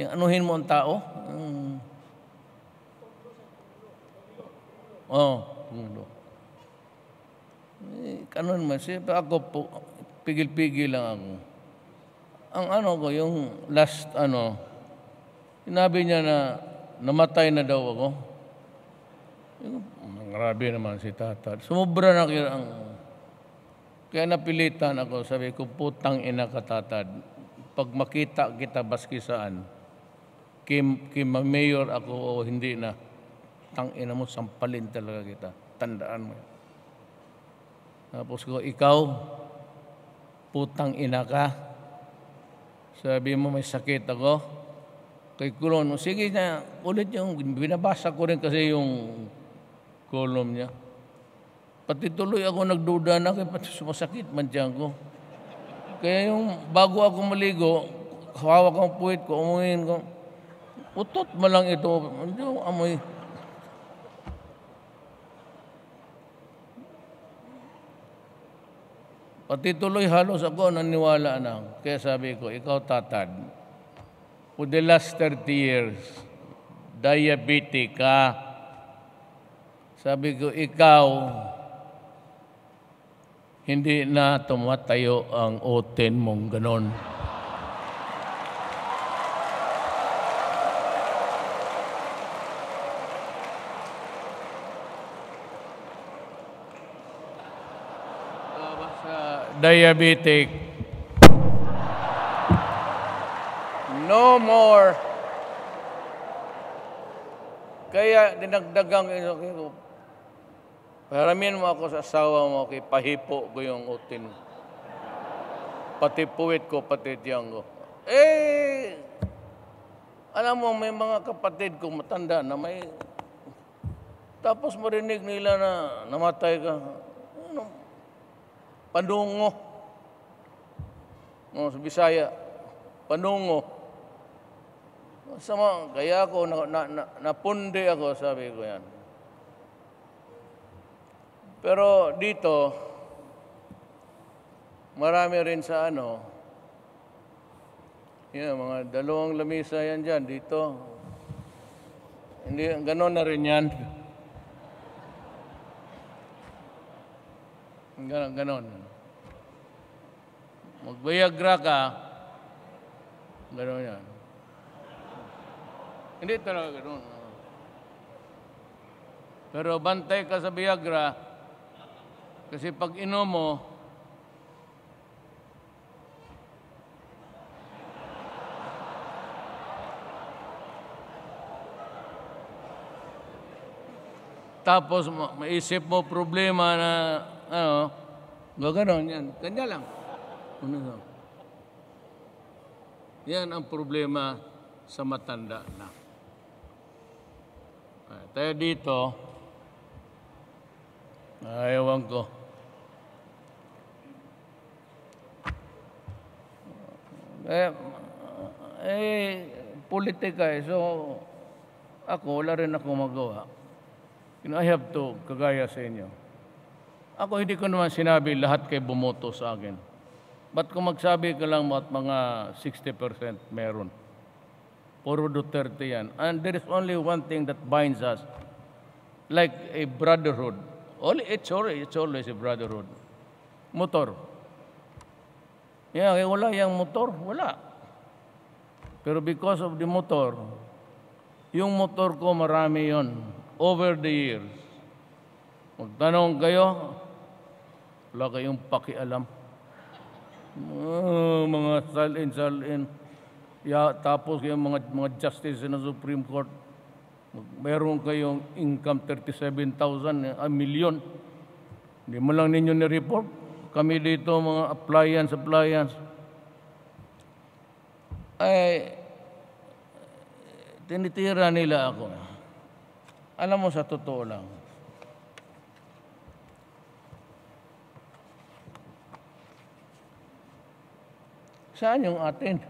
Yung anuhin mo ang tao? Um, oh. Eh, kanon man. Siyempre ako po, pigil-pigil lang ako. Ang ano ko, yung last ano, sinabi niya na namatay na daw ako. Grabe naman si tata. Sumubra na kaya ang kaya napilitan ako, sabi ko, putang ina ka tatad. Pag makita kita baski saan, kim, kim mayor ako o hindi na, tang ina mo, sampalin talaga kita. Tandaan mo. Tapos ko, ikaw, putang ina ka. Sabi mo, may sakit ako. Kay Kulon, sige na, ulit yung, binabasa ko rin kasi yung column niya. Pati tuloy ako nagduda na, kaya pati sumasakit man dyan ko. Kaya yung bago ako maligo, hawak ang puwit ko, umuhin ko, Utot mo lang ito. Mo amoy. Pati tuloy halos ako naniwala na. Kaya sabi ko, ikaw tatad, for the last 30 years, diabetic ka. Sabi ko, ikaw, hindi na tumatayo ang oten mong ganon. Diabetic. No more. Kaya dinagdagang ko, paramin mo ako sa asawa mo, kay pahipo ko yung utin. Pati puwit ko, pati tiyang ko. Eh, alam mo, may mga kapatid ko matanda na may... Tapos marinig nila na namatay ka. Panungo. No, sa Bisaya, panungo. Sama, kaya ako, na, na, na, napundi ako, sabi ko yan. Pero dito, marami rin sa ano, yan, mga dalawang lamisa yan dyan, dito. Hindi, ganon na rin yan. Ganon, ganon. Mag-Viagra ka, ganon yan. Hindi talaga ganon. Pero bantay ka sa Viagra, kasi pag inom mo, tapos maisip mo problema na ano, gaganon yan. Kanya lang. Ano no? Yan ang problema sa matanda na. Ah, tayo dito, ayawan ko. Eh, eh, politika eh. So, ako, wala rin ako magawa. You know, I have to, kagaya sa inyo, Ako hindi ko naman sinabi lahat kay bumoto sa akin. Ba't kung magsabi ka lang at mga 60% meron? Puro Duterte yan. And there is only one thing that binds us. Like a brotherhood. Only, it's, always, it's always a brotherhood. Motor. Yeah, eh, wala yung motor. Wala. Pero because of the motor, yung motor ko marami yon over the years. Magtanong kayo, wala kayong pakialam. Uh, mga salin, salin. Ya, tapos yung mga, mga justice ng Supreme Court, meron kayong income 37,000, a million. Hindi mo lang ninyo ni-report. Kami dito, mga appliance, appliance. Ay, tinitira nila ako. Alam mo, sa totoo lang, Saan yung atin?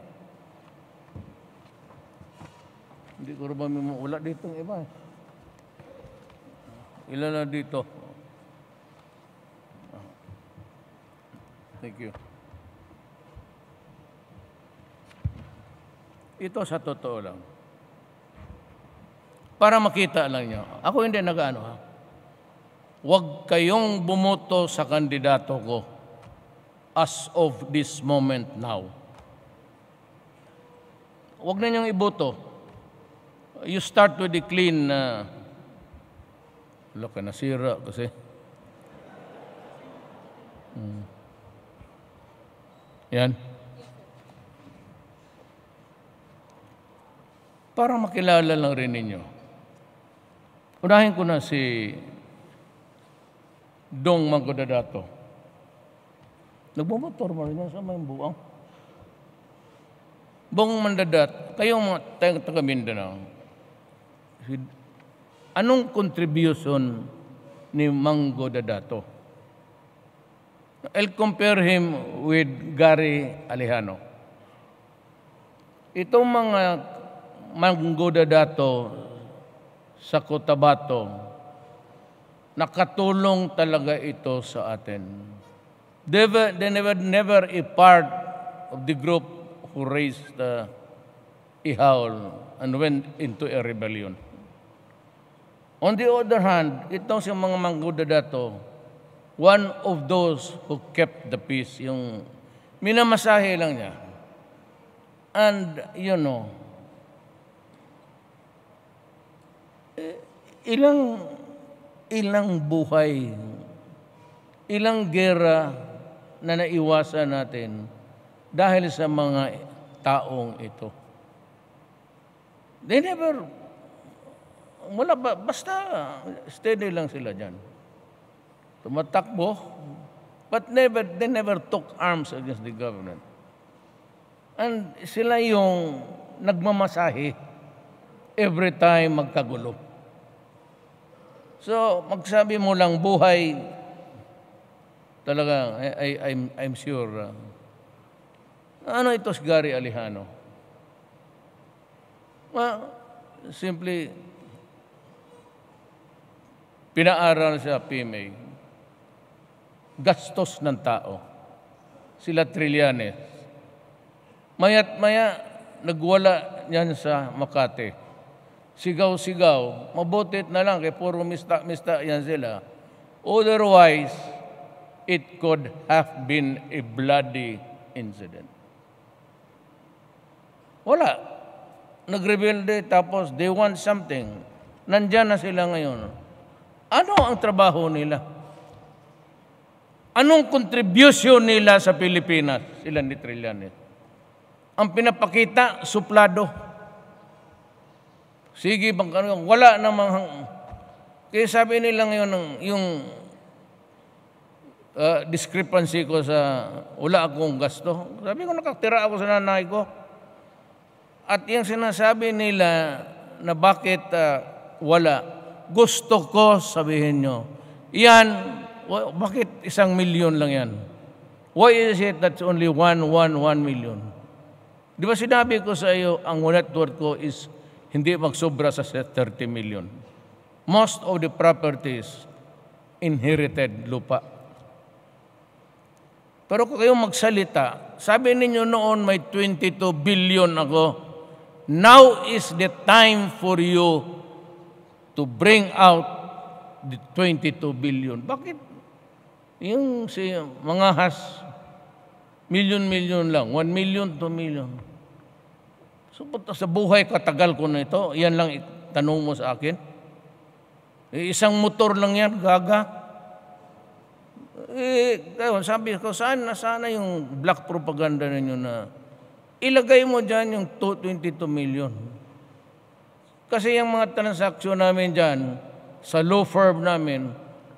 Hindi ko ba may wala dito ng iba. Ilan na dito? Thank you. Ito sa totoo lang. Para makita lang nyo. Ako hindi nag-ano ha. Huwag kayong bumoto sa kandidato ko as of this moment now. Huwag na niyong iboto. You start with the clean na uh, wala nasira kasi. Hmm. Yan. Para makilala lang rin ninyo. Unahin ko na si Dong Mangkodadato. Nagbumotor mo rin sa may buwang. Bong Mandadat, kayong mga taga Mindanao, anong contribution ni Mango Dadato? I'll compare him with Gary Alejano. Itong mga Mango Dadato sa Cotabato, nakatulong talaga ito sa atin. They were, they never, never a part of the group who raised the Ihaul and went into a rebellion. On the other hand, itong si mga mangguda dato, one of those who kept the peace, yung minamasahe lang niya. And, you know, eh, ilang ilang buhay, ilang gera na naiwasan natin dahil sa mga taong ito. They never, wala ba, basta steady lang sila dyan. Tumatakbo, but never, they never took arms against the government. And sila yung nagmamasahe every time magkagulo. So, magsabi mo lang buhay, talaga, I, I, I'm, I'm sure, uh, ano ito si Gary Alejano? Well, simply, pinaaral sa PMA. Gastos ng tao. Sila trilyanes. Mayat maya, nagwala yan sa Makati. Sigaw-sigaw. Mabutit na lang, kay puro mista-mista yan sila. Otherwise, it could have been a bloody incident. Wala. Nagrebelde tapos they want something. Nandyan na sila ngayon. Ano ang trabaho nila? Anong contribution nila sa Pilipinas? Sila ni Trillanes. Ang pinapakita, suplado. Sige, bang wala namang... Kaya sabi nila ngayon, yung uh, discrepancy ko sa wala akong gasto. Sabi ko, nakatira ako sa nanay ko. At yung sinasabi nila na bakit uh, wala, gusto ko sabihin nyo, yan, bakit isang milyon lang yan? Why is it that's only one, one, one million? Di ba sinabi ko sa iyo, ang net worth ko is hindi magsobra sa 30 million. Most of the properties inherited lupa. Pero kung kayo magsalita, sabi ninyo noon may 22 billion ako. Now is the time for you to bring out the 22 billion. Bakit? Yung si mga has, million-million lang. 1 million, 2 million. So, sa buhay katagal ko na ito, yan lang tanong mo sa akin. Eh, isang motor lang yan, gaga. Eh, sabi ko, saan na sana yung black propaganda ninyo na ilagay mo dyan yung 22 million. Kasi yung mga transaksyon namin dyan, sa law firm namin,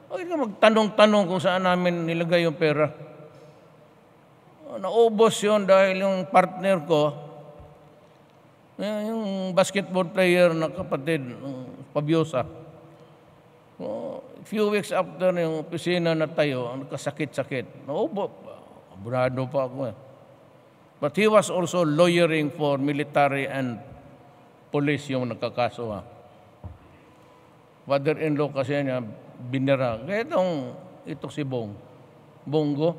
huwag ka magtanong-tanong kung saan namin nilagay yung pera. Naubos yon dahil yung partner ko, yung basketball player na kapatid, Pabiosa, Oh, few weeks after yung opisina na tayo, ang kasakit-sakit. Naubo, abunado pa ako eh. But he was also lawyering for military and police yung nagkakaso ha. Father-in-law kasi niya, binira. Kaya itong, ito si Bong, Bongo,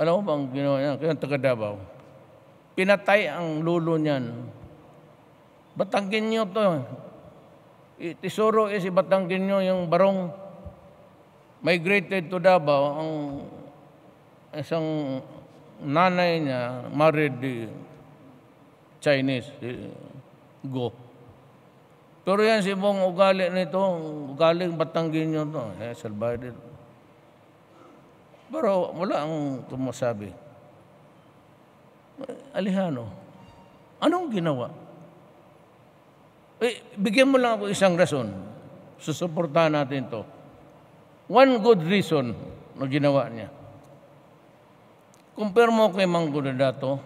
alam mo bang ginawa niya? Kaya taga Davao. Pinatay ang lulo niyan. Batangin niyo to. Tisoro is ibatangkin nyo yung barong migrated to Davao, ang isang nanay niya married the Chinese, Go. Pero yan si Bong ugali nito, ugali batanggin nyo to, eh, salbay Pero wala ang tumasabi. Alihano, anong ginawa? Eh, bigyan mo lang ako isang rason. Susuportahan natin to. One good reason na ginawa niya. Compare mo kay Manggunadato,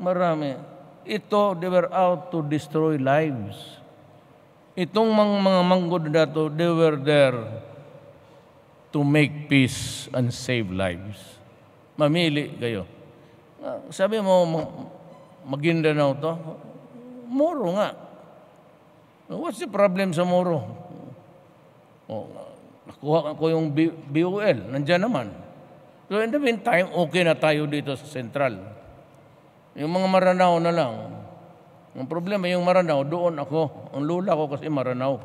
marami. Ito, they were out to destroy lives. Itong mga, mga Manggunadato, they were there to make peace and save lives. Mamili kayo. Ah, sabi mo, Maguindanao to, moro nga. What's the problem sa Moro? Oh, nakuha ko yung BUL, nandiyan naman. So in the meantime, okay na tayo dito sa Central. Yung mga Maranao na lang. Ang problema yung Maranao, doon ako. Ang lula ko kasi Maranao.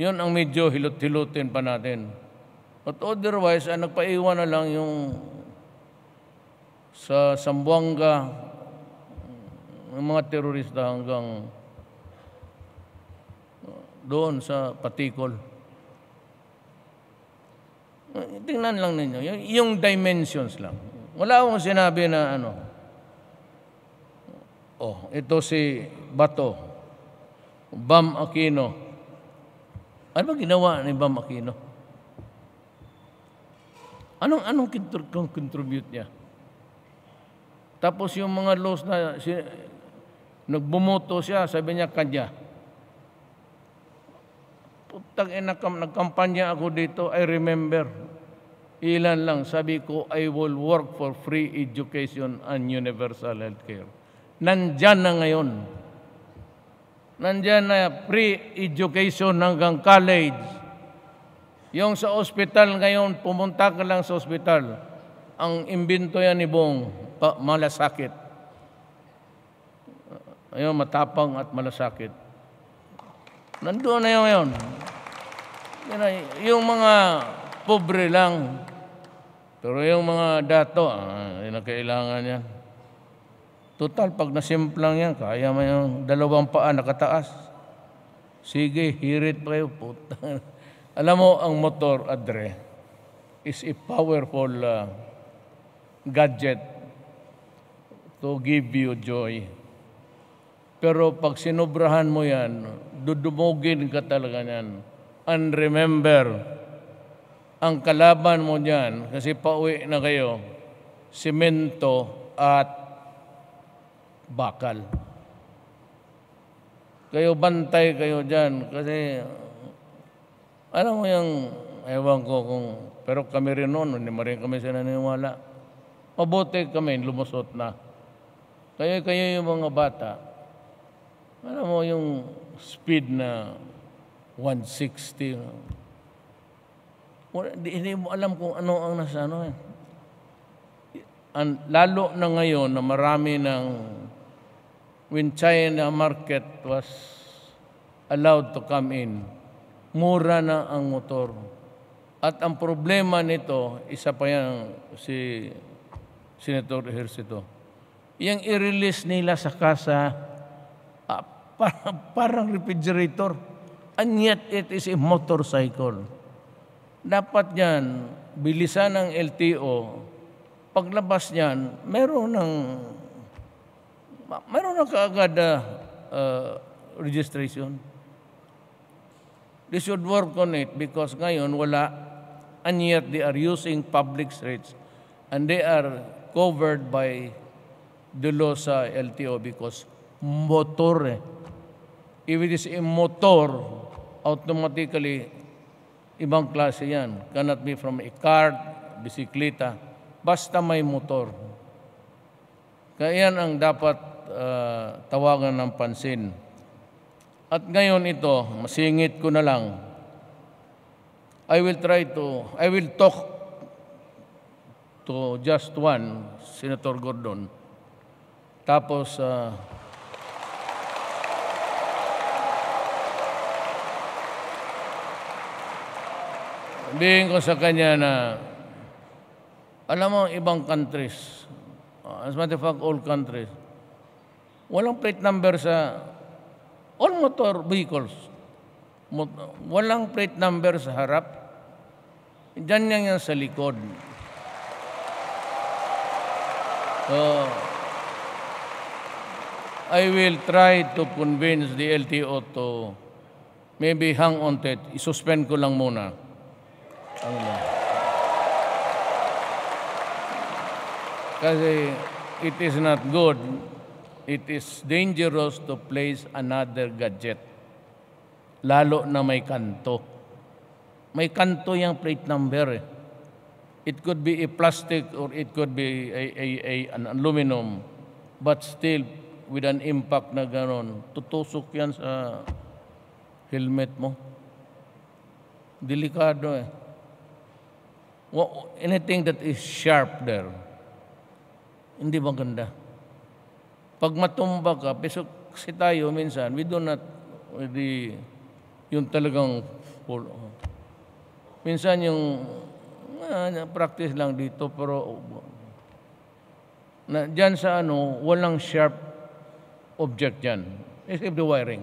Yun ang medyo hilot-hilutin pa natin. But otherwise, ang nagpaiwan na lang yung sa Sambuanga, ng mga terorista hanggang doon sa Patikol. Tingnan lang ninyo, yung, yung dimensions lang. Wala akong sinabi na ano, oh, ito si Bato, Bam Aquino. Ano ba ginawa ni Bam Aquino? Anong anong contribute niya? Tapos yung mga laws na si, nagbumoto siya, sabi niya kanya. Putang ina, nagkampanya ako dito, I remember. Ilan lang, sabi ko, I will work for free education and universal health care. Nandyan na ngayon. Nandyan na free education hanggang college. Yung sa ospital ngayon, pumunta ka lang sa ospital. Ang imbento yan ni Bong, malasakit. Ayun, matapang at malasakit. Nandoon na yun ngayon. Yung mga pobre lang. Pero yung mga dato, ah, yun ang kailangan yan. Total, pag nasimplang yan, kaya mo yung dalawang paa nakataas. Sige, hirit pa kayo. Puta. Alam mo, ang motor, Adre, is a powerful uh, gadget to give you joy. Pero pag sinubrahan mo yan, dudumugin ka talaga niyan. And remember, ang kalaban mo diyan, kasi pauwi na kayo, simento at bakal. Kayo bantay kayo diyan kasi alam mo yung, ewan ko kung, pero kami rin noon, hindi mo rin kami sinaniwala. Mabuti kami, lumusot na. Kaya kayo yung mga bata, alam mo yung speed na 160. Wala, di, hindi mo alam kung ano ang nasa ano eh. An, lalo na ngayon na marami ng when China market was allowed to come in, mura na ang motor. At ang problema nito, isa pa yan si Senator Ejercito, yung i-release nila sa kasa, parang, parang refrigerator. And yet, it is a motorcycle. Dapat yan, bilisan ng LTO, paglabas niyan, meron ng meron na kaagad uh, registration. They should work on it because ngayon wala and yet they are using public streets and they are covered by the law sa LTO because motor eh. If it is a motor, automatically ibang klase yan. Cannot be from a car, bisikleta, basta may motor. Kaya yan ang dapat uh, tawagan ng pansin. At ngayon ito, masingit ko na lang. I will try to, I will talk to just one, Senator Gordon. Tapos, uh, sabihin ko sa kanya na alam mo, ibang countries, uh, as matter of fact, all countries, walang plate number sa all motor vehicles. Mot- walang plate number sa harap. Diyan yan yan sa likod. So, I will try to convince the LTO to maybe hang on to it. I-suspend ko lang muna. Lang. Kasi it is not good. It is dangerous to place another gadget. Lalo na may kanto. May kanto yung plate number eh. It could be a plastic or it could be a, a, a, an aluminum. But still, with an impact na ganon, tutusok yan sa helmet mo. Delikado eh. Anything that is sharp there, hindi maganda. Pag matumba ka, pero kasi tayo minsan, we do not, the, yung talagang, full, minsan yung, ah, practice lang dito, pero, na, dyan sa ano, walang sharp object dyan. Except the wiring.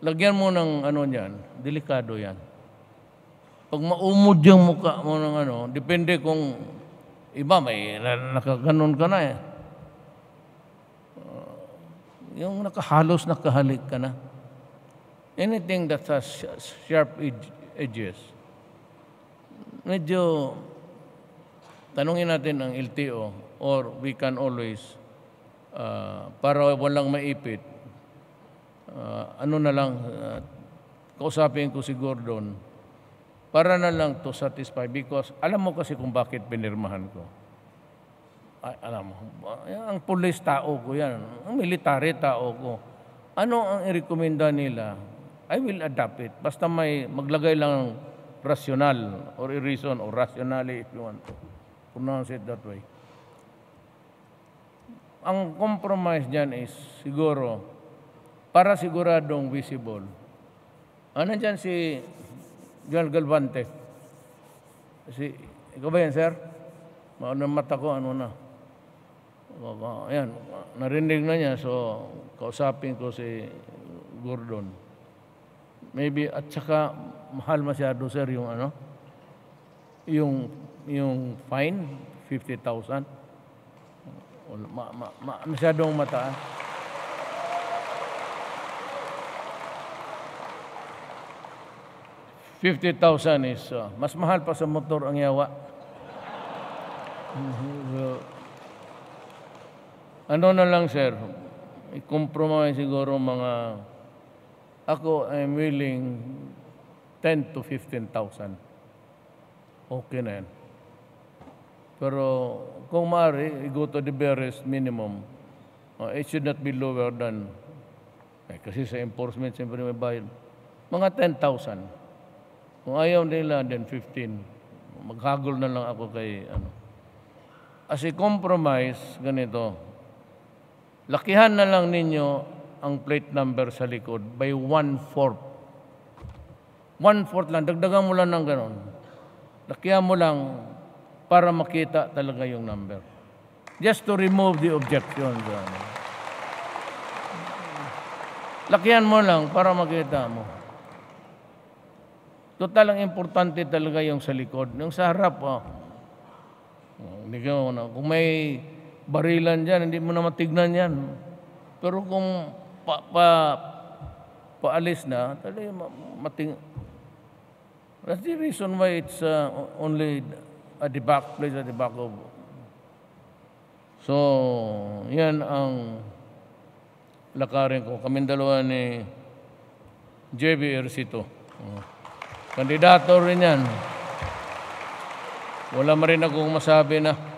Lagyan mo ng ano dyan, delikado yan. Pag maumod yung mukha mo ng ano, depende kung Iba may nakaganon ka na eh. Uh, yung nakahalos nakahalik ka na. Anything that has sharp edges. Medyo tanungin natin ang LTO or we can always uh, para walang maipit uh, ano na lang uh, kausapin ko si Gordon para na lang to satisfy because alam mo kasi kung bakit pinirmahan ko. Ay, alam mo, ang pulis tao ko yan, ang military tao ko. Ano ang irekomenda nila? I will adapt it. Basta may maglagay lang rational or reason or rationally if you want to pronounce it that way. Ang compromise dyan is siguro para siguradong visible. Ano dyan si John Galvante. Si, ikaw ba yan, sir? Maano mata ko, ano na. Ayan, narinig na niya, so kausapin ko si Gordon. Maybe, at saka, mahal masyado, sir, yung ano, yung, yung fine, 50,000. Ma, ma, ma, masyadong mataas. 50,000 is uh, mas mahal pa sa motor ang yawa. ano na lang, sir, i-compromise siguro mga, ako, I'm willing 10 to 15,000. Okay na yan. Pero kung maaari, go to the barest minimum. Uh, it should not be lower than, eh, kasi sa enforcement, siyempre may bayad. Mga 10,000. Kung ayaw nila, then 15. Maghagol na lang ako kay, ano. as a compromise, ganito, lakihan na lang ninyo ang plate number sa likod by one-fourth. One-fourth lang, dagdagan mo lang ng ganon. Lakihan mo lang para makita talaga yung number. Just to remove the objection. Ano. Lakihan mo lang para makita mo. Total ang importante talaga yung sa likod. Yung sa harap, oh. Hindi ka. Kung may barilan dyan, hindi mo na matignan yan. Pero kung pa, pa, paalis na, talaga mating... That's the reason why it's uh, only at the back, place at the back of... So, yan ang lakarin ko. Kaming dalawa ni JB Ercito. Kandidato rin yan. Wala ma rin akong masabi na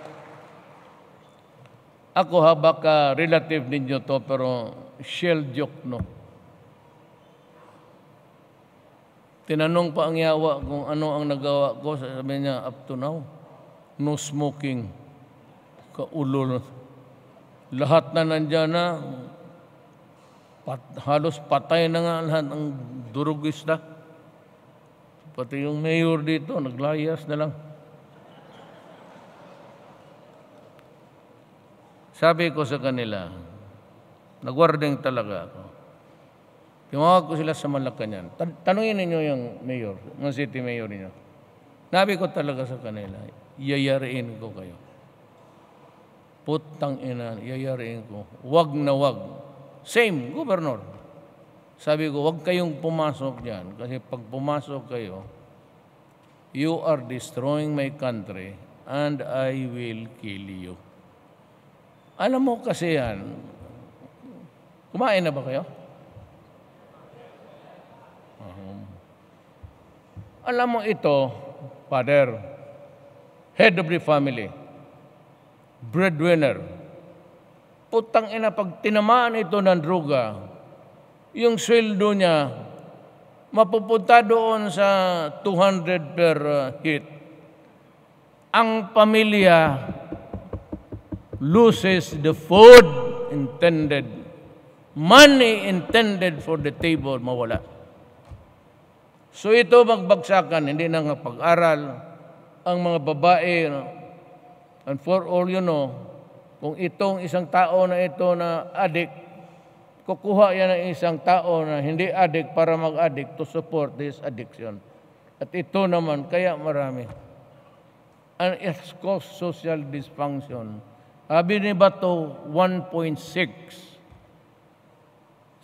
ako ha, baka relative ninyo to, pero shell joke, no? Tinanong pa ang yawa kung ano ang nagawa ko. Sabi niya, up to now, no smoking. Kaulo. Lahat na nandyan na, pat, halos patay na nga lahat ng durugista. Pati yung mayor dito, naglayas na lang. Sabi ko sa kanila, nagwarding talaga ako. Tumawag ko sila sa Malacanang. Tanungin ninyo yung mayor, yung city mayor niyo. Nabi ko talaga sa kanila, yayariin ko kayo. Putang ina, yayariin ko. Wag na wag. Same, governor. Sabi ko, wag kayong pumasok diyan kasi pag pumasok kayo, you are destroying my country and I will kill you. Alam mo kasi yan, kumain na ba kayo? Uh-huh. Alam mo ito, father, head of the family, breadwinner, putang ina, pag tinamaan ito ng droga, yung sweldo niya, mapupunta doon sa 200 per uh, hit. Ang pamilya, loses the food intended. Money intended for the table, mawala. So ito magbagsakan, hindi na nga pag-aral. Ang mga babae, and for all you know, kung itong isang tao na ito na adik, kukuha yan ng isang tao na hindi adik para mag-adik to support this addiction. At ito naman, kaya marami. And it's caused social dysfunction sabi ni Bato, 1.6.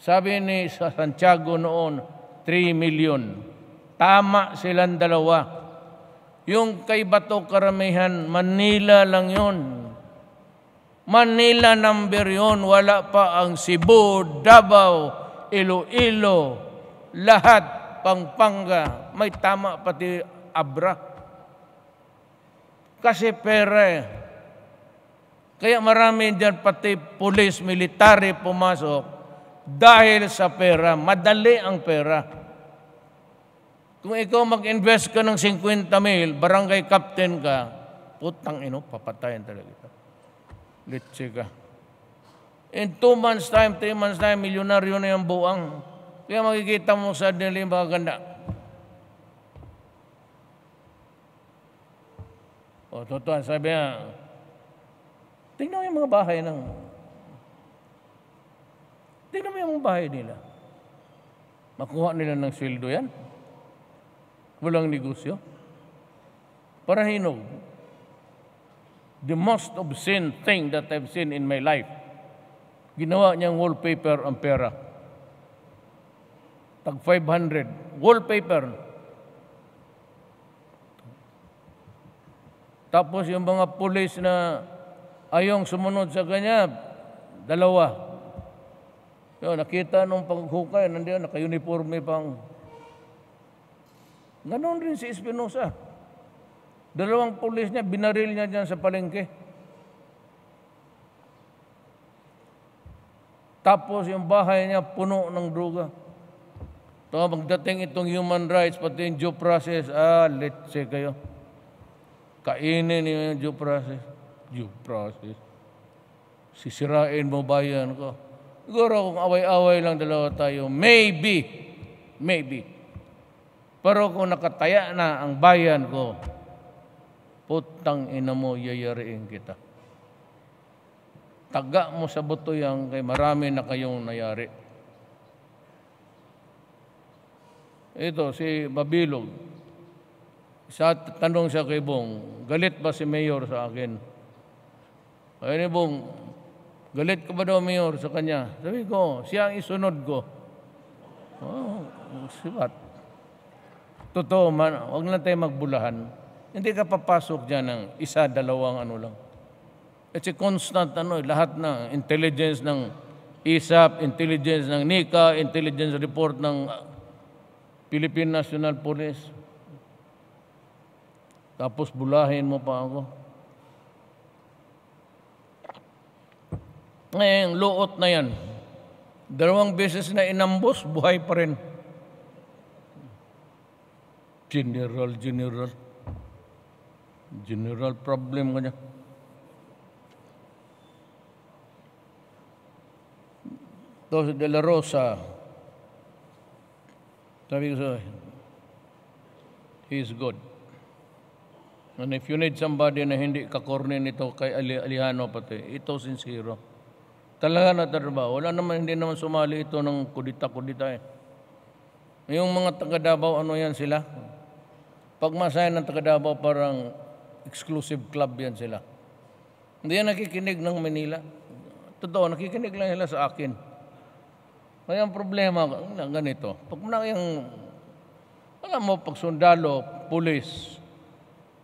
Sabi ni sa Santiago noon, 3 million. Tama silang dalawa. Yung kay Bato karamihan, Manila lang yon. Manila number yon, wala pa ang Cebu, Davao, Iloilo, lahat, Pampanga, may tama pati Abra. Kasi pera eh. Kaya marami dyan pati pulis, military pumasok dahil sa pera. Madali ang pera. Kung ikaw mag-invest ka ng 50 mil, barangay captain ka, putang ino, papatayan talaga. Litsi ka. In two months time, three months time, milyonaryo na yung buang. Kaya makikita mo sa dilim mga ganda. O, totoo, sabi niya, Tingnan mo yung mga bahay ng... Tingnan mo yung mga bahay nila. Makuha nila ng sweldo yan. Walang negosyo. Para hinog. The most obscene thing that I've seen in my life. Ginawa niyang wallpaper ang pera. Tag 500. Wallpaper. Tapos yung mga pulis na ayong sumunod sa kanya, dalawa. Yo, nakita nung paghukay, nandiyan, naka-uniforme pang. Ganon rin si Espinosa. Dalawang pulis niya, binaril niya dyan sa palengke. Tapos yung bahay niya puno ng droga. So, magdating itong human rights, pati yung due process, ah, let's say kayo. Kainin yung due process. Due process. Sisirain mo bayan ko. Siguro kung away-away lang dalawa tayo, maybe, maybe. Pero kung nakataya na ang bayan ko, putang ina mo, yayariin kita. Taga mo sa buto yan, kay marami na kayong nayari. Ito, si Babilog. Sa tanong siya kay Bong, galit ba si Mayor sa akin? Ay ni Bong, galit ka ba daw Mayor sa kanya? Sabi ko, siya ang isunod ko. Oh, sibat. Totoo man, huwag lang tayo magbulahan. Hindi ka papasok dyan ng isa, dalawang ano lang. It's a constant ano, lahat na intelligence ng ISAP, intelligence ng NICA, intelligence report ng Philippine National Police. Tapos bulahin mo pa ako. Ngayon, luot na yan. Dalawang beses na inambos, buhay pa rin. General, general. General problem kanya. Si De La Rosa. Sabi ko sa he is good. And if you need somebody na hindi kakorne nito kay Ali Alihano pati, ito sincero. Talaga na trabaho. Wala naman, hindi naman sumali ito ng kudita-kudita eh. Yung mga taga Davao, ano yan sila? Pag masaya ng taga Davao, parang exclusive club yan sila. Hindi yan nakikinig ng Manila. Totoo, nakikinig lang sila sa akin. Kaya ang problema, ganito. Pag na yung, alam mo, pag sundalo, pulis,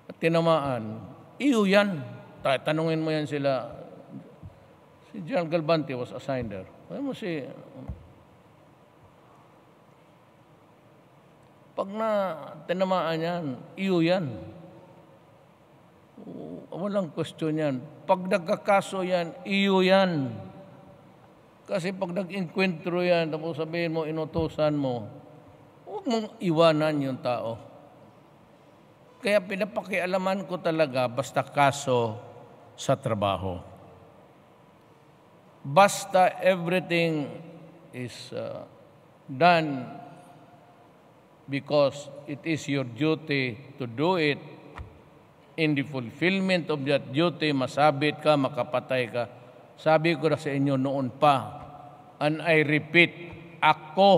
at tinamaan, iyo yan. Tanungin mo yan sila. Si General Galvante was assigned there. Kaya mo si... Pag na tinamaan yan, iyo yan. Walang question yan. Pag nagkakaso yan, iyo yan. Kasi pag nag-enkwentro yan, tapos sabihin mo, inutosan mo, huwag mong iwanan yung tao. Kaya pinapakialaman ko talaga basta kaso sa trabaho. Basta everything is uh, done because it is your duty to do it in the fulfillment of that duty, masabit ka, makapatay ka. Sabi ko na sa inyo noon pa, and I repeat, ako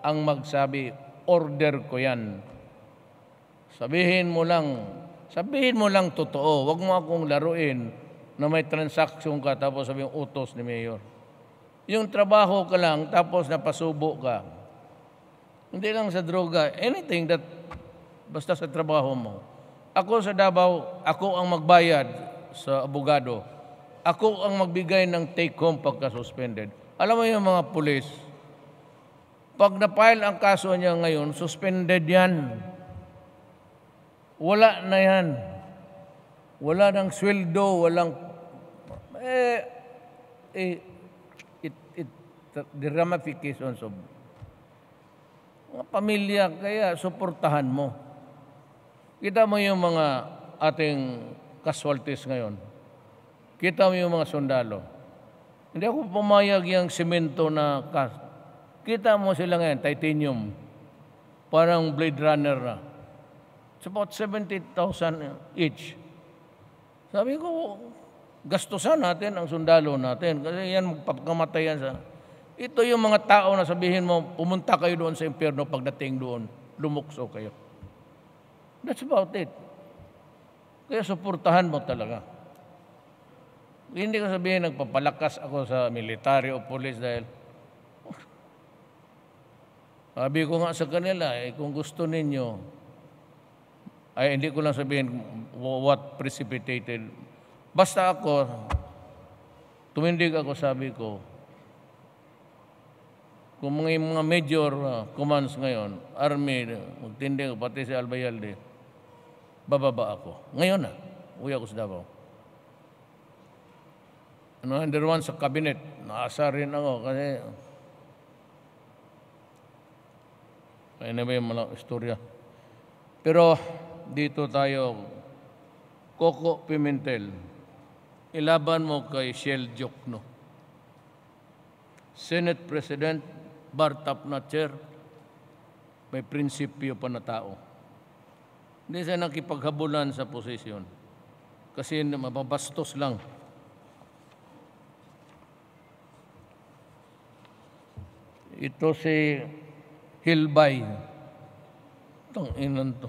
ang magsabi, order ko yan. Sabihin mo lang, sabihin mo lang totoo, wag mo akong laruin na may transaksyon ka tapos sabihin utos ni Mayor. Yung trabaho ka lang tapos napasubo ka. Hindi lang sa droga, anything that basta sa trabaho mo. Ako sa Davao, ako ang magbayad sa abogado. Ako ang magbigay ng take-home pagka-suspended. Alam mo yung mga pulis, pag na-file ang kaso niya ngayon, suspended yan. Wala na yan. Wala ng sweldo, walang... Eh, eh, it, it, the ramifications of mga pamilya, kaya suportahan mo. Kita mo yung mga ating casualties ngayon. Kita mo yung mga sundalo. Hindi ako pumayag yung simento na cast. Kita mo sila ngayon, titanium. Parang Blade Runner na. It's about 70,000 each. Sabi ko, gastusan natin ang sundalo natin. Kasi yan, magpapakamatay yan sa... Ito yung mga tao na sabihin mo, pumunta kayo doon sa impyerno pagdating doon, lumukso kayo. That's about it. Kaya suportahan mo talaga. Hindi ko sabihin nagpapalakas ako sa military o police dahil sabi ko nga sa kanila, eh, kung gusto ninyo, ay hindi ko lang sabihin what precipitated. Basta ako, tumindig ako, sabi ko, kung mga, major uh, commands ngayon, army, magtindig, pati si Albayalde, bababa ako. Ngayon na, uwi ako sa Davao. Number one sa cabinet, naasa rin ako kasi Anyway, malang istorya. Pero dito tayo, Coco Pimentel. ilaban mo kay Shell Jokno. Senate President, bar top na chair, may prinsipyo pa na tao. Hindi siya nakipaghabulan sa posisyon. Kasi mababastos lang. Ito si Hilbay. Itong inan to.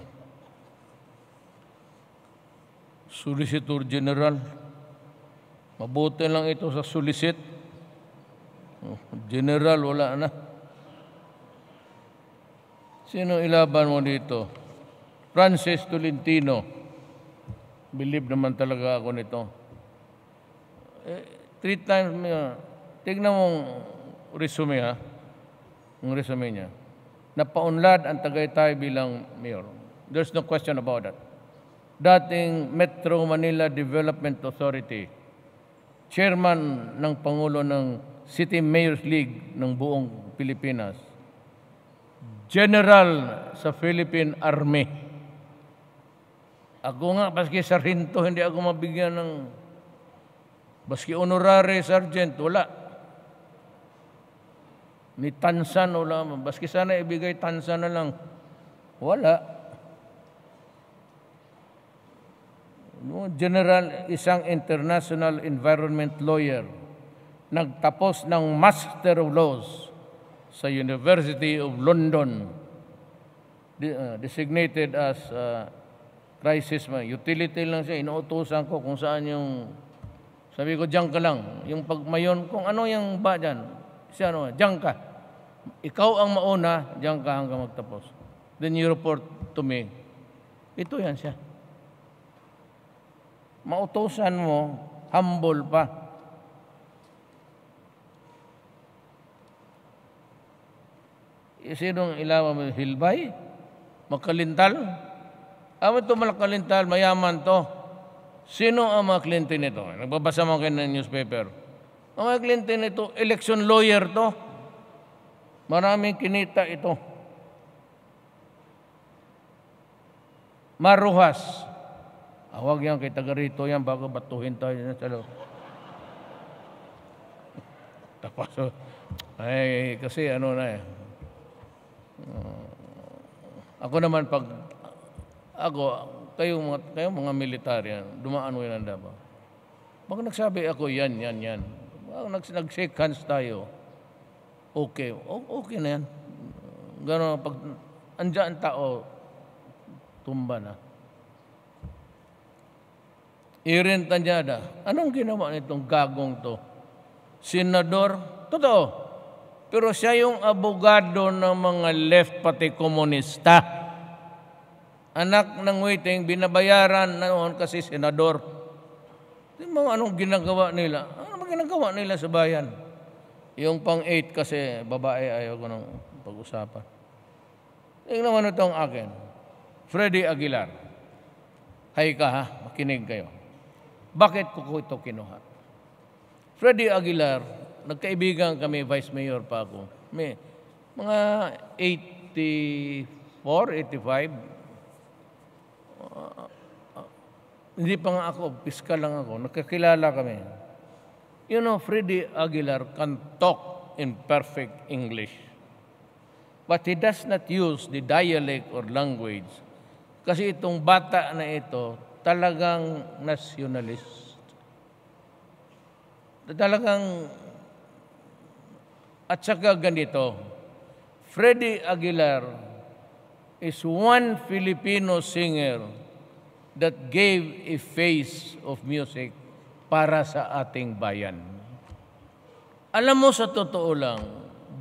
Solicitor General. Mabuti lang ito sa solicit. Oh, General, wala na. Sino ilaban mo dito? Francis Tolentino. Believe naman talaga ako nito. Eh, three times, uh, tignan mong resume ha. Ang resume niya. Napaunlad ang Tagaytay bilang mayor. There's no question about that. Dating Metro Manila Development Authority, chairman ng Pangulo ng City Mayors League ng buong Pilipinas, general sa Philippine Army. Ako nga, baski sarhinto, hindi ako mabigyan ng baski honorary sergeant, wala. Ni tansan, wala. Baski sana ibigay tansan na lang. Wala. General, isang international environment lawyer, nagtapos ng Master of Laws sa University of London, uh, designated as uh, crisis man. Utility lang siya, inuutosan ko kung saan yung, sabi ko, diyan ka lang. Yung pagmayon, kung ano yung ba dyan, siya ano, diyan ka. Ikaw ang mauna, diyan ka hanggang magtapos. Then you report to me. Ito yan siya mautosan mo, humble pa. E, sinong ilawan mo? Hilbay? Magkalintal? Amo ito malakalintal, mayaman to. Sino ang mga kliyente nito? Nagbabasa mo kayo ng newspaper. Ang mga kliyente nito, election lawyer to. Maraming kinita ito. Maruhas. Awag yan kay taga rito yan bago batuhin tayo sa loob. Tapos, ay, kasi ano na eh. Uh, ako naman pag, ako, kayo mga, kayo mga militar yan, dumaan mo ang Davao. Pag nagsabi ako, yan, yan, yan. Pag nag-shake hands tayo, okay, okay na yan. Gano'n, pag andyan tao, tumba na. Irin Tanyada, anong ginawa nitong gagong to? Senador? Totoo. Pero siya yung abogado ng mga left pati komunista. Anak ng waiting, binabayaran noon kasi senador. Di mo anong ginagawa nila? Ano ba ginagawa nila sa bayan? Yung pang-8 kasi babae ayaw ko nang pag-usapan. Tingnan naman itong akin. Freddy Aguilar. Hay ka ha, makinig kayo. Bakit ko ito kinuha? Freddy Aguilar, nagkaibigan kami, Vice Mayor pa ako. May mga 84, 85. Hindi pa nga ako, piskal lang ako. Nagkakilala kami. You know, Freddy Aguilar can talk in perfect English. But he does not use the dialect or language. Kasi itong bata na ito, talagang nationalist. Talagang, at saka ganito, Freddy Aguilar is one Filipino singer that gave a face of music para sa ating bayan. Alam mo sa totoo lang,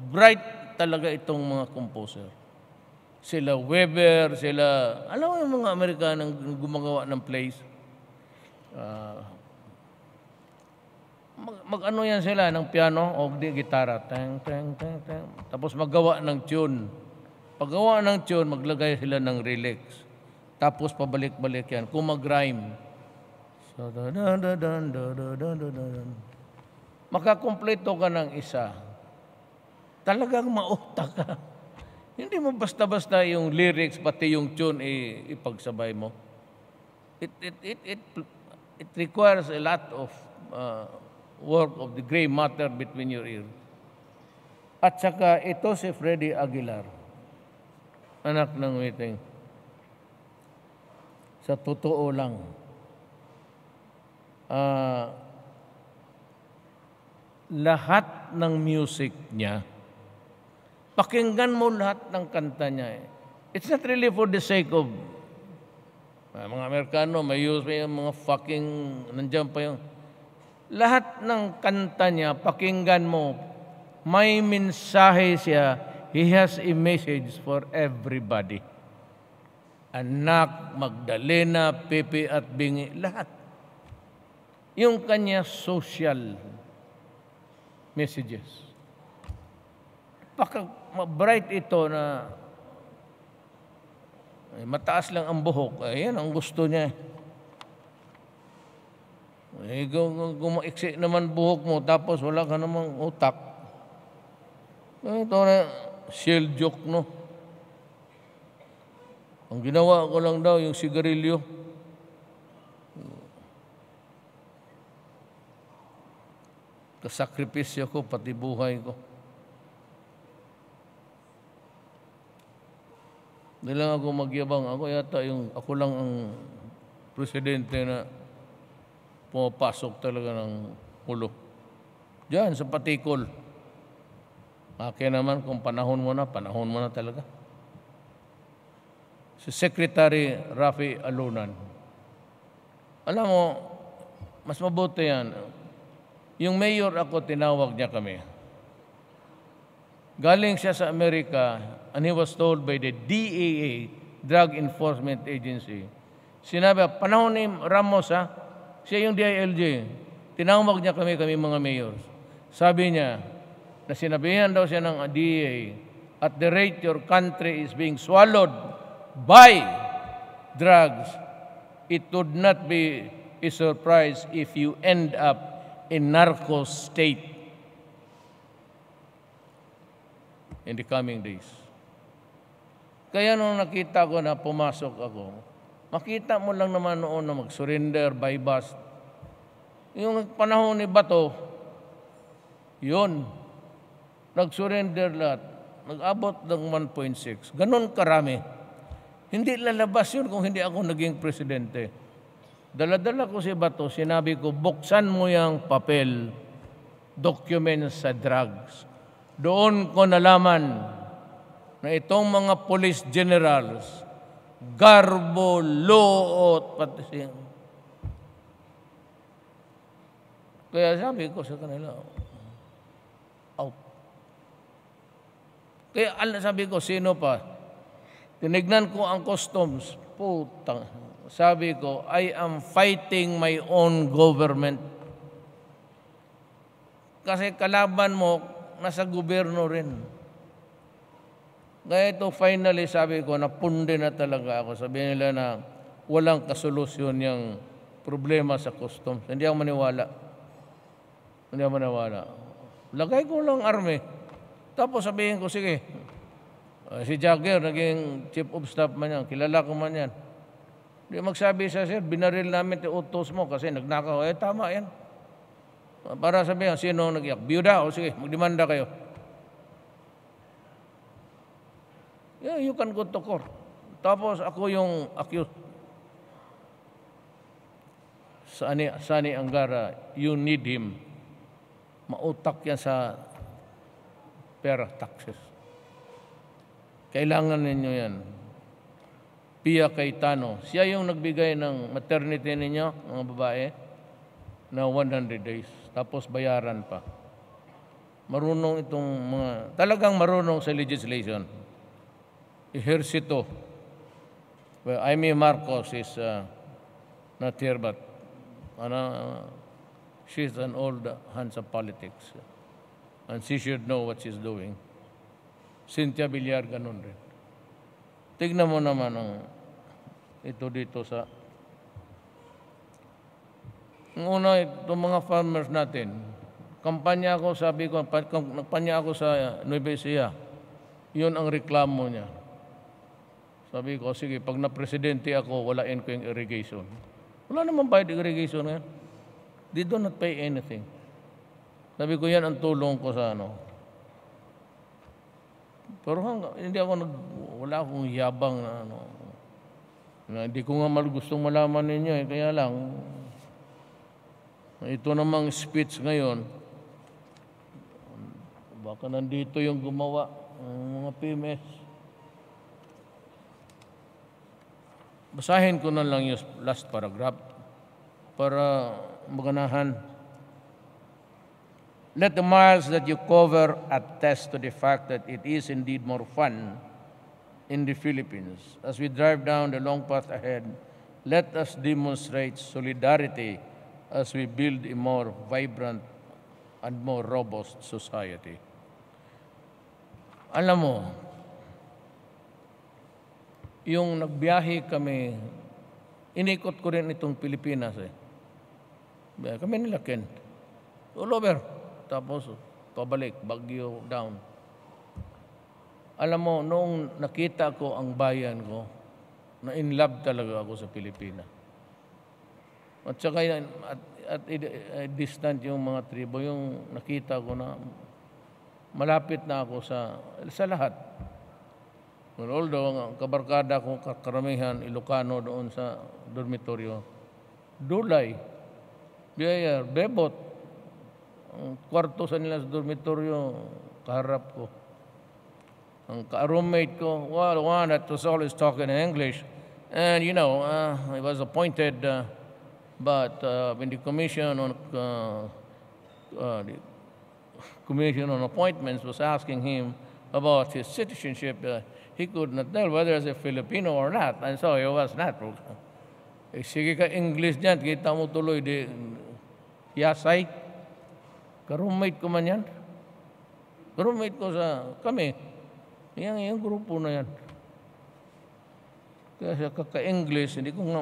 bright talaga itong mga composer sila Weber, sila, alam mo yung mga Amerikanang gumagawa ng plays. Uh, mag, mag ano yan sila ng piano o gitara. Teng, teng, teng, teng. Tapos maggawa ng tune. Paggawa ng tune, maglagay sila ng relax. Tapos pabalik-balik yan. Kung mag-rhyme. So, dun, dun, dun, dun, dun, dun, dun. Makakompleto ka ng isa. Talagang maota ka. Hindi mo basta-basta yung lyrics, pati yung tune, eh, ipagsabay mo. It, it, it, it, it requires a lot of uh, work of the gray matter between your ears. At saka ito si Freddy Aguilar anak ng meeting. Sa totoo lang, ah, lahat ng music niya, pakinggan mo lahat ng kanta niya. eh. It's not really for the sake of ah, mga Amerikano, may use may mga fucking, nandiyan pa yung, lahat ng kanta niya, pakinggan mo, may mensahe siya, he has a message for everybody. Anak, Magdalena, Pepe at Bingi, lahat. Yung kanya social messages. Paka bright ito na ay, mataas lang ang buhok. Ayan, ang gusto niya. Eh, kung, kung maiksi naman buhok mo, tapos wala ka namang utak. Eh, Ito na, shell joke, no? Ang ginawa ko lang daw, yung sigarilyo. Kasakripisyo ko, pati buhay ko. Hindi lang ako magyabang. Ako yata yung, ako lang ang presidente na pumapasok talaga ng ulo. Diyan, sa patikol. Akin naman, kung panahon mo na, panahon mo na talaga. Si Secretary Rafi Alunan. Alam mo, mas mabuti yan. Yung mayor ako, tinawag niya kami. Galing siya sa Amerika and he was told by the DAA, Drug Enforcement Agency, sinabi, panahon ni Ramos ha, siya yung DILG, tinawag niya kami, kami mga mayors. Sabi niya, na sinabihan daw siya ng DAA, at the rate your country is being swallowed by drugs, it would not be a surprise if you end up in narco state in the coming days. Kaya nung nakita ko na pumasok ako, makita mo lang naman noon na mag-surrender, by bust. Yung panahon ni Bato, yun, nag-surrender lahat. Nag-abot ng 1.6. Ganon karami. Hindi lalabas yun kung hindi ako naging presidente. Daladala ko si Bato, sinabi ko, buksan mo yung papel, documents sa drugs. Doon ko nalaman na itong mga police generals, garbo, loot, pati siya. Kaya sabi ko sa kanila, Kaya al- sabi ko, sino pa? Tinignan ko ang customs. Putang. Sabi ko, I am fighting my own government. Kasi kalaban mo, nasa gobyerno rin. Kaya ito finally sabi ko, napundi na talaga ako. Sabi nila na walang kasolusyon yung problema sa customs. Hindi ako maniwala. Hindi ako maniwala. Lagay ko lang army. Tapos sabihin ko, sige, uh, si Jagger, naging chief of staff man yan. Kilala ko man yan. Di magsabi siya, sir, binaril namin ti utos mo kasi nagnakaw. Eh, tama yan. Para sabihin, sino nag-iyak? Biyuda, o sige, magdemanda kayo. Yeah, you can go to court. Tapos ako yung accused. Sani, Sani Angara, you need him. Mautak yan sa pera, taxes. Kailangan ninyo yan. Pia Cayetano, siya yung nagbigay ng maternity ninyo, mga babae, na 100 days. Tapos bayaran pa. Marunong itong mga, talagang marunong sa legislation. Ejercito. Well, Amy Marcos is uh, not here, but ano, she's an old hands of politics. And she should know what she's doing. Cynthia Villar, ganun rin. Tignan mo naman ang ito dito sa una, itong mga farmers natin, kampanya ako, sabi ko, pa- kampanya ako sa Nueva Ecija. Yun ang reklamo niya. Sabi ko, sige, pag na-presidente ako, walain ko yung irrigation. Wala naman bayad irrigation ngayon. They do not pay anything. Sabi ko, yan ang tulong ko sa ano. Pero hanggang, hindi ako nag, wala akong yabang na ano. Na, hindi ko nga mal gustong malaman ninyo eh, kaya lang, ito namang speech ngayon, baka nandito yung gumawa ng mga PMS. Basahin ko na lang yung last paragraph para maganahan. Let the miles that you cover attest to the fact that it is indeed more fun in the Philippines. As we drive down the long path ahead, let us demonstrate solidarity as we build a more vibrant and more robust society. Alam mo, yung nagbiyahe kami, inikot ko rin itong Pilipinas eh. Kami nila Kent. All over. Tapos, pabalik, Bagyo down. Alam mo, noong nakita ko ang bayan ko, na in love talaga ako sa Pilipinas. At saka at, at, at distant yung mga tribo, yung nakita ko na malapit na ako sa, sa lahat. Well, although ang kabarkada ko karamihan Ilocano doon sa dormitoryo, Dulay, Biyayar, Bebot, ang kwarto sa nila sa dormitoryo, kaharap ko. Ang ka-roommate ko, well, one that was always talking in English. And, you know, uh, he was appointed uh, but uh, when the commission on uh, uh, the commission on appointments was asking him about his citizenship, uh, he could not tell whether he's a Filipino or not, and so he was not. Eh, sige ka English niyan, kita mo tuloy di yasay. Ka-roommate ko man yan. Ka-roommate ko sa kami. Yan, yung grupo na yan. Kaya kaka-English, hindi ko nga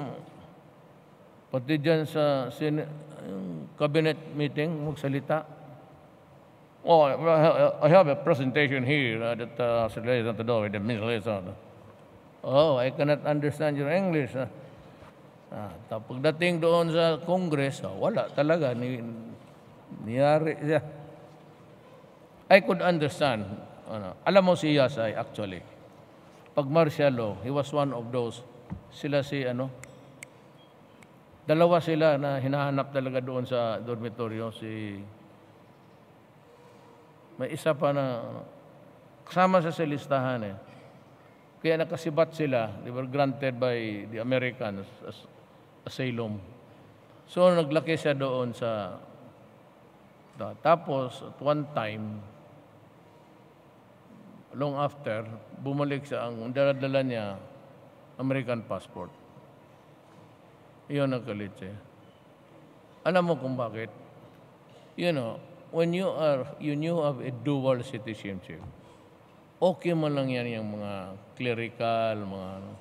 Pati dyan sa sin- cabinet meeting, magsalita. Oh, I have a presentation here uh, that uh, relates to do with the Middle East. Oh, I cannot understand your English. Uh. Ah, pagdating doon sa Congress, ah, wala talaga. Ni, niyari siya. I could understand. Ano, alam mo si Yasay, actually. Pag martial law, he was one of those. Sila si, ano, Dalawa sila na hinahanap talaga doon sa dormitoryo. Si may isa pa na kasama sa listahan eh. Kaya nakasibat sila. They were granted by the Americans as asylum. So naglaki siya doon sa tapos at one time long after bumalik siya ang dala niya American passport. Iyon ang kalitse. Alam mo kung bakit? You know, when you are, you knew of a dual citizenship, okay man lang yan yung mga clerical, mga ano.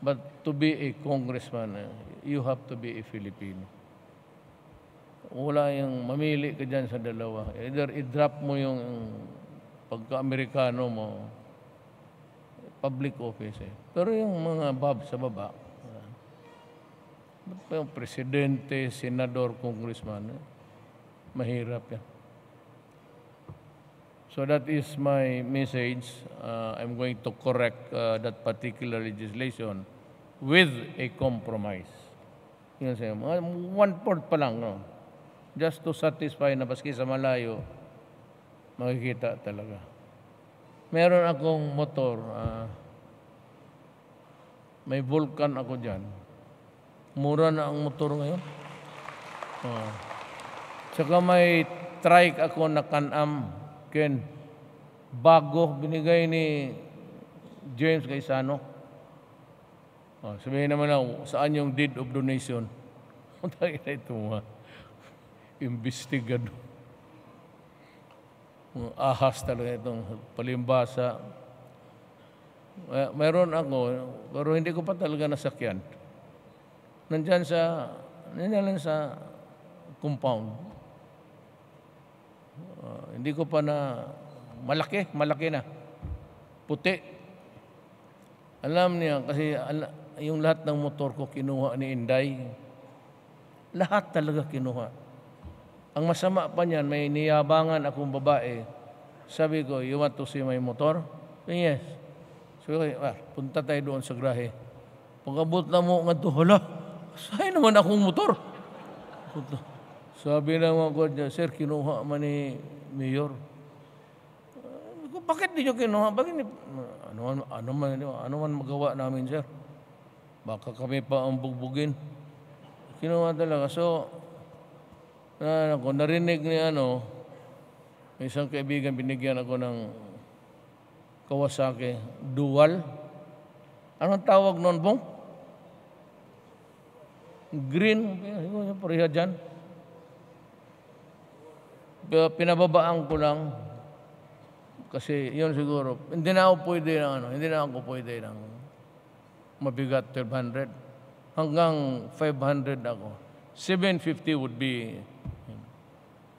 But to be a congressman, eh, you have to be a Filipino. Wala yung mamili ka dyan sa dalawa. Either i-drop mo yung pagka-Amerikano mo, public office eh. Pero yung mga bob sa baba, yung presidente, senador, congressman? Eh? Mahirap yan. So that is my message. Uh, I'm going to correct uh, that particular legislation with a compromise. Yun sa'yo. One-fourth pa lang. No? Just to satisfy na baski sa malayo, makikita talaga. Meron akong motor. Uh, may Vulcan ako dyan Mura na ang motor ngayon. Oh. Tsaka may trike ako na kanam, Ken. Bago, binigay ni James Gaisano. Oh, sabihin naman ako, saan yung deed of donation? Ang tayo na ito mga investigado. Ahas talaga itong palimbasa. Meron ako, pero hindi ko pa talaga nasakyan nandyan sa, nandyan sa compound. Uh, hindi ko pa na, malaki, malaki na. Puti. Alam niya, kasi yung lahat ng motor ko kinuha ni Inday. Lahat talaga kinuha. Ang masama pa niyan, may niyabangan akong babae. Sabi ko, you want to see my motor? Yes. Sabi ko, ah, punta tayo doon sa grahe. Pagkabot na mo nga to, hala, sa'yo naman akong motor. Sabi naman ko niya, sir, kinuha man ni Mayor. Bakit di nyo kinuha? Bakit ni... Ano, man, ano, man, ano man magawa namin, sir? Baka kami pa ang bugbugin. Kinuha talaga. So, na, ako, narinig ni ano, may isang kaibigan, binigyan ako ng Kawasaki Dual. Anong tawag noon, Bong? Green. Pareha dyan. Pinababaan ko lang. Kasi yun siguro. Hindi na ako pwede ng ano, hindi na ako pwede ng mabigat 1,200. Hanggang 500 ako. 750 would be,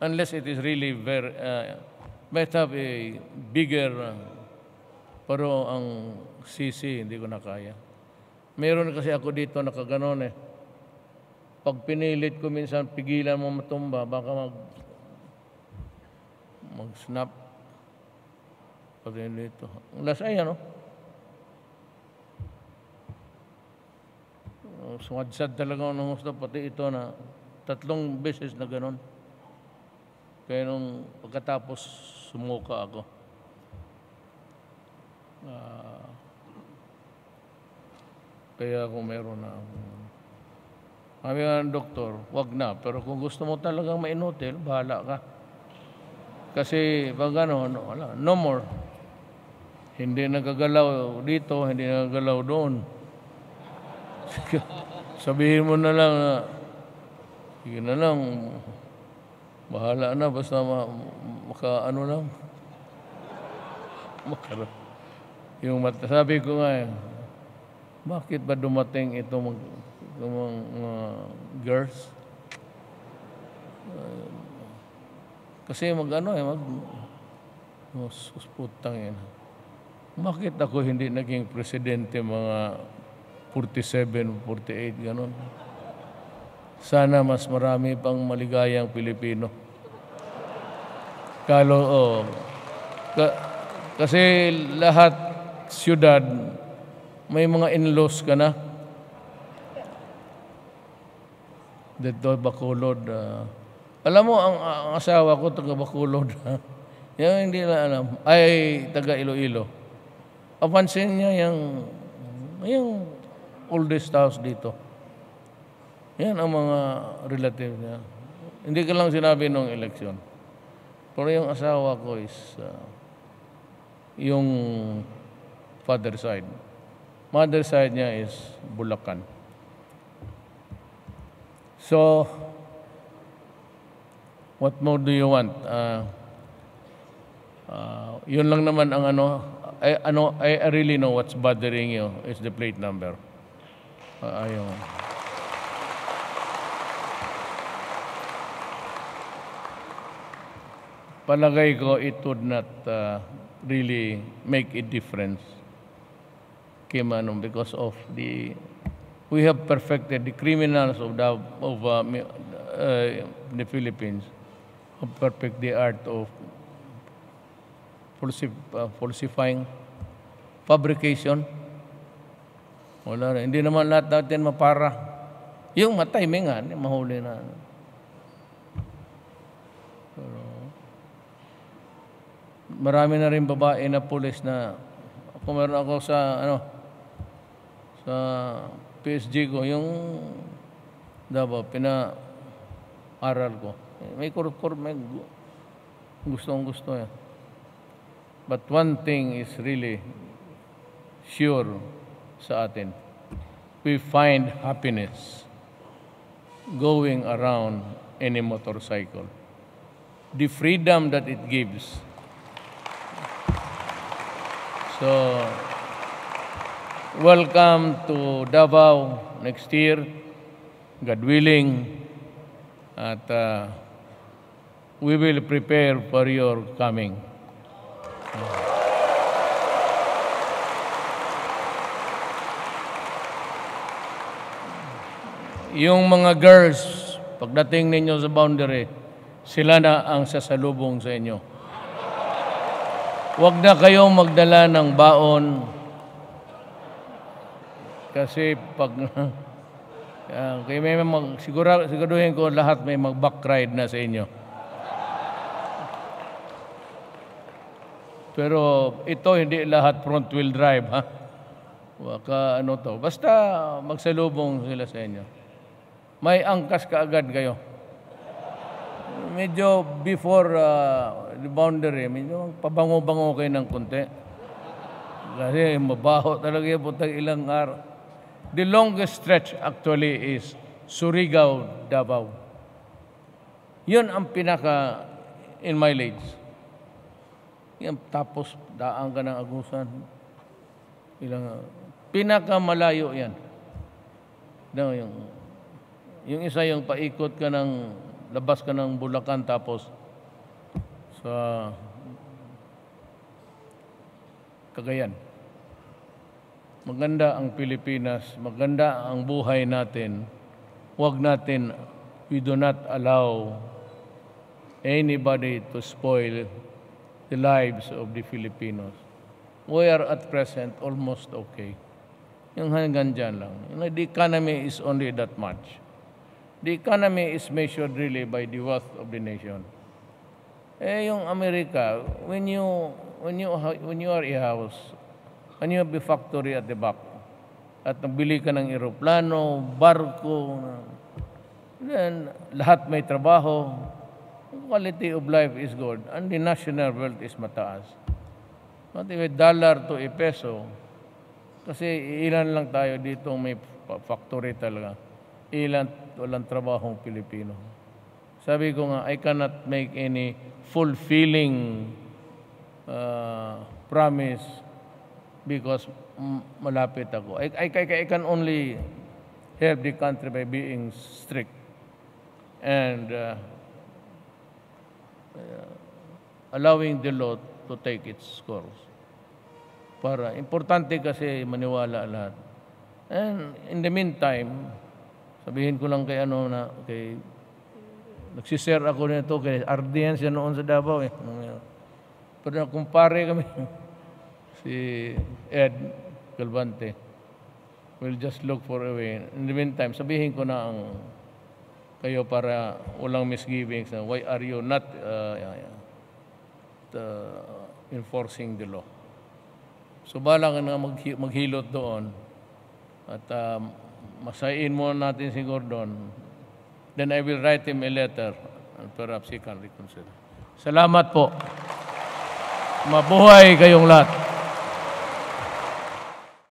unless it is really very, uh, might have a bigger, uh, pero ang CC hindi ko na kaya. Meron kasi ako dito nakaganon eh. Pag pinilit ko minsan, pigilan mo matumba, baka mag, mag-snap. Pag dito. Ang last ay ano? Sumadsad talaga ako ng gusto, pati ito na tatlong beses na ganon. Kaya nung pagkatapos sumuka ako. Ah, kaya kung meron na kami nga ng doktor, wag na. Pero kung gusto mo talagang ma-inotel, bahala ka. Kasi pag ano, no, wala, no more. Hindi nagagalaw dito, hindi nagagalaw doon. Sabihin mo na lang na, sige na lang, bahala na, basta ma, maka ano lang. Maka, yung mat- sabi ko nga eh, bakit ba dumating itong mga, itong mga girls? Kasi mag ano eh, mag, sus, putang ina. Bakit ako hindi naging presidente mga 47, 48, ganon? Sana mas marami pang maligayang Pilipino. Kalo, oh, ka- kasi lahat siyudad, may mga in-laws ka na. Dito, Bacolod. ah. alam mo, ang, ang asawa ko, taga Bacolod. yung hindi na alam. Ay, taga Iloilo. Papansin niya yung, yung oldest house dito. Yan ang mga relative niya. Hindi ko lang sinabi nung eleksyon. Pero yung asawa ko is ah, yung father side. Mother side niya is Bulacan. So, what more do you want? Ah, ah, yun lang naman ang ano, I, ano, I, really know what's bothering you is the plate number. Uh, ayun. Palagay ko it would not uh, really make a difference kay Manong because of the we have perfected the criminals of the of uh, uh, the Philippines have perfect the art of falsif- uh, falsifying fabrication wala. Hindi naman lahat natin mapara. Yung matay, may nga, mahuli na. Marami na rin babae na pulis na, ako meron ako sa, ano, sa PSG ko, yung, Davao, pina-aral ko. May kur-kur, may gu- gustong gusto yan. But one thing is really sure sa atin. We find happiness going around any motorcycle. The freedom that it gives. So, welcome to Davao next year, God willing, at uh, we will prepare for your coming. Yung mga girls, pagdating ninyo sa boundary, sila na ang sasalubong sa inyo. Huwag na kayong magdala ng baon kasi pag uh, kaya may mag, sigura, siguraduhin ko lahat may mag-back ride na sa inyo. Pero ito hindi lahat front wheel drive ha. Baka ano to. Basta magsalubong sila sa inyo. May angkas kaagad kayo. Medyo before uh, boundary, medyo pabango-bango kayo ng konti. Kasi mabaho talaga yung putang ilang araw. The longest stretch actually is Surigao, Davao. Yun ang pinaka in mileage. Yan, tapos daan ka ng agusan. Ilang, pinakamalayo yan. No, yung, yung isa yung paikot ka ng, labas ka ng Bulacan tapos sa Cagayan. Maganda ang Pilipinas, maganda ang buhay natin. Huwag natin, we do not allow anybody to spoil the lives of the Filipinos. We are at present almost okay. Yung hanggang dyan lang. The economy is only that much. The economy is measured really by the wealth of the nation. Eh, yung Amerika, when you, when you, when you are a house, when you have a factory at the back, at nagbili ka ng eroplano, barko, then lahat may trabaho, quality of life is good and the national wealth is mataas. Not even dollar to a peso. Kasi ilan lang tayo dito may factory talaga. Ilan walang trabahong Pilipino. Sabi ko nga, I cannot make any fulfilling uh, promise because malapit ako. I, I, I can only help the country by being strict. And uh, uh, allowing the law to take its course. Para, importante kasi maniwala lahat. And in the meantime, sabihin ko lang kay ano na, kay, nagsishare ako nito kay Ardian siya noon sa Davao eh. Pero kumpare kami, si Ed Galvante, we'll just look for a way. In the meantime, sabihin ko na ang kayo para walang misgivings na why are you not uh, uh, enforcing the law. So bala ka na mag, maghilot doon at um, masayin mo natin si Gordon. Then I will write him a letter and perhaps he can reconsider. Salamat po. Mabuhay kayong lahat.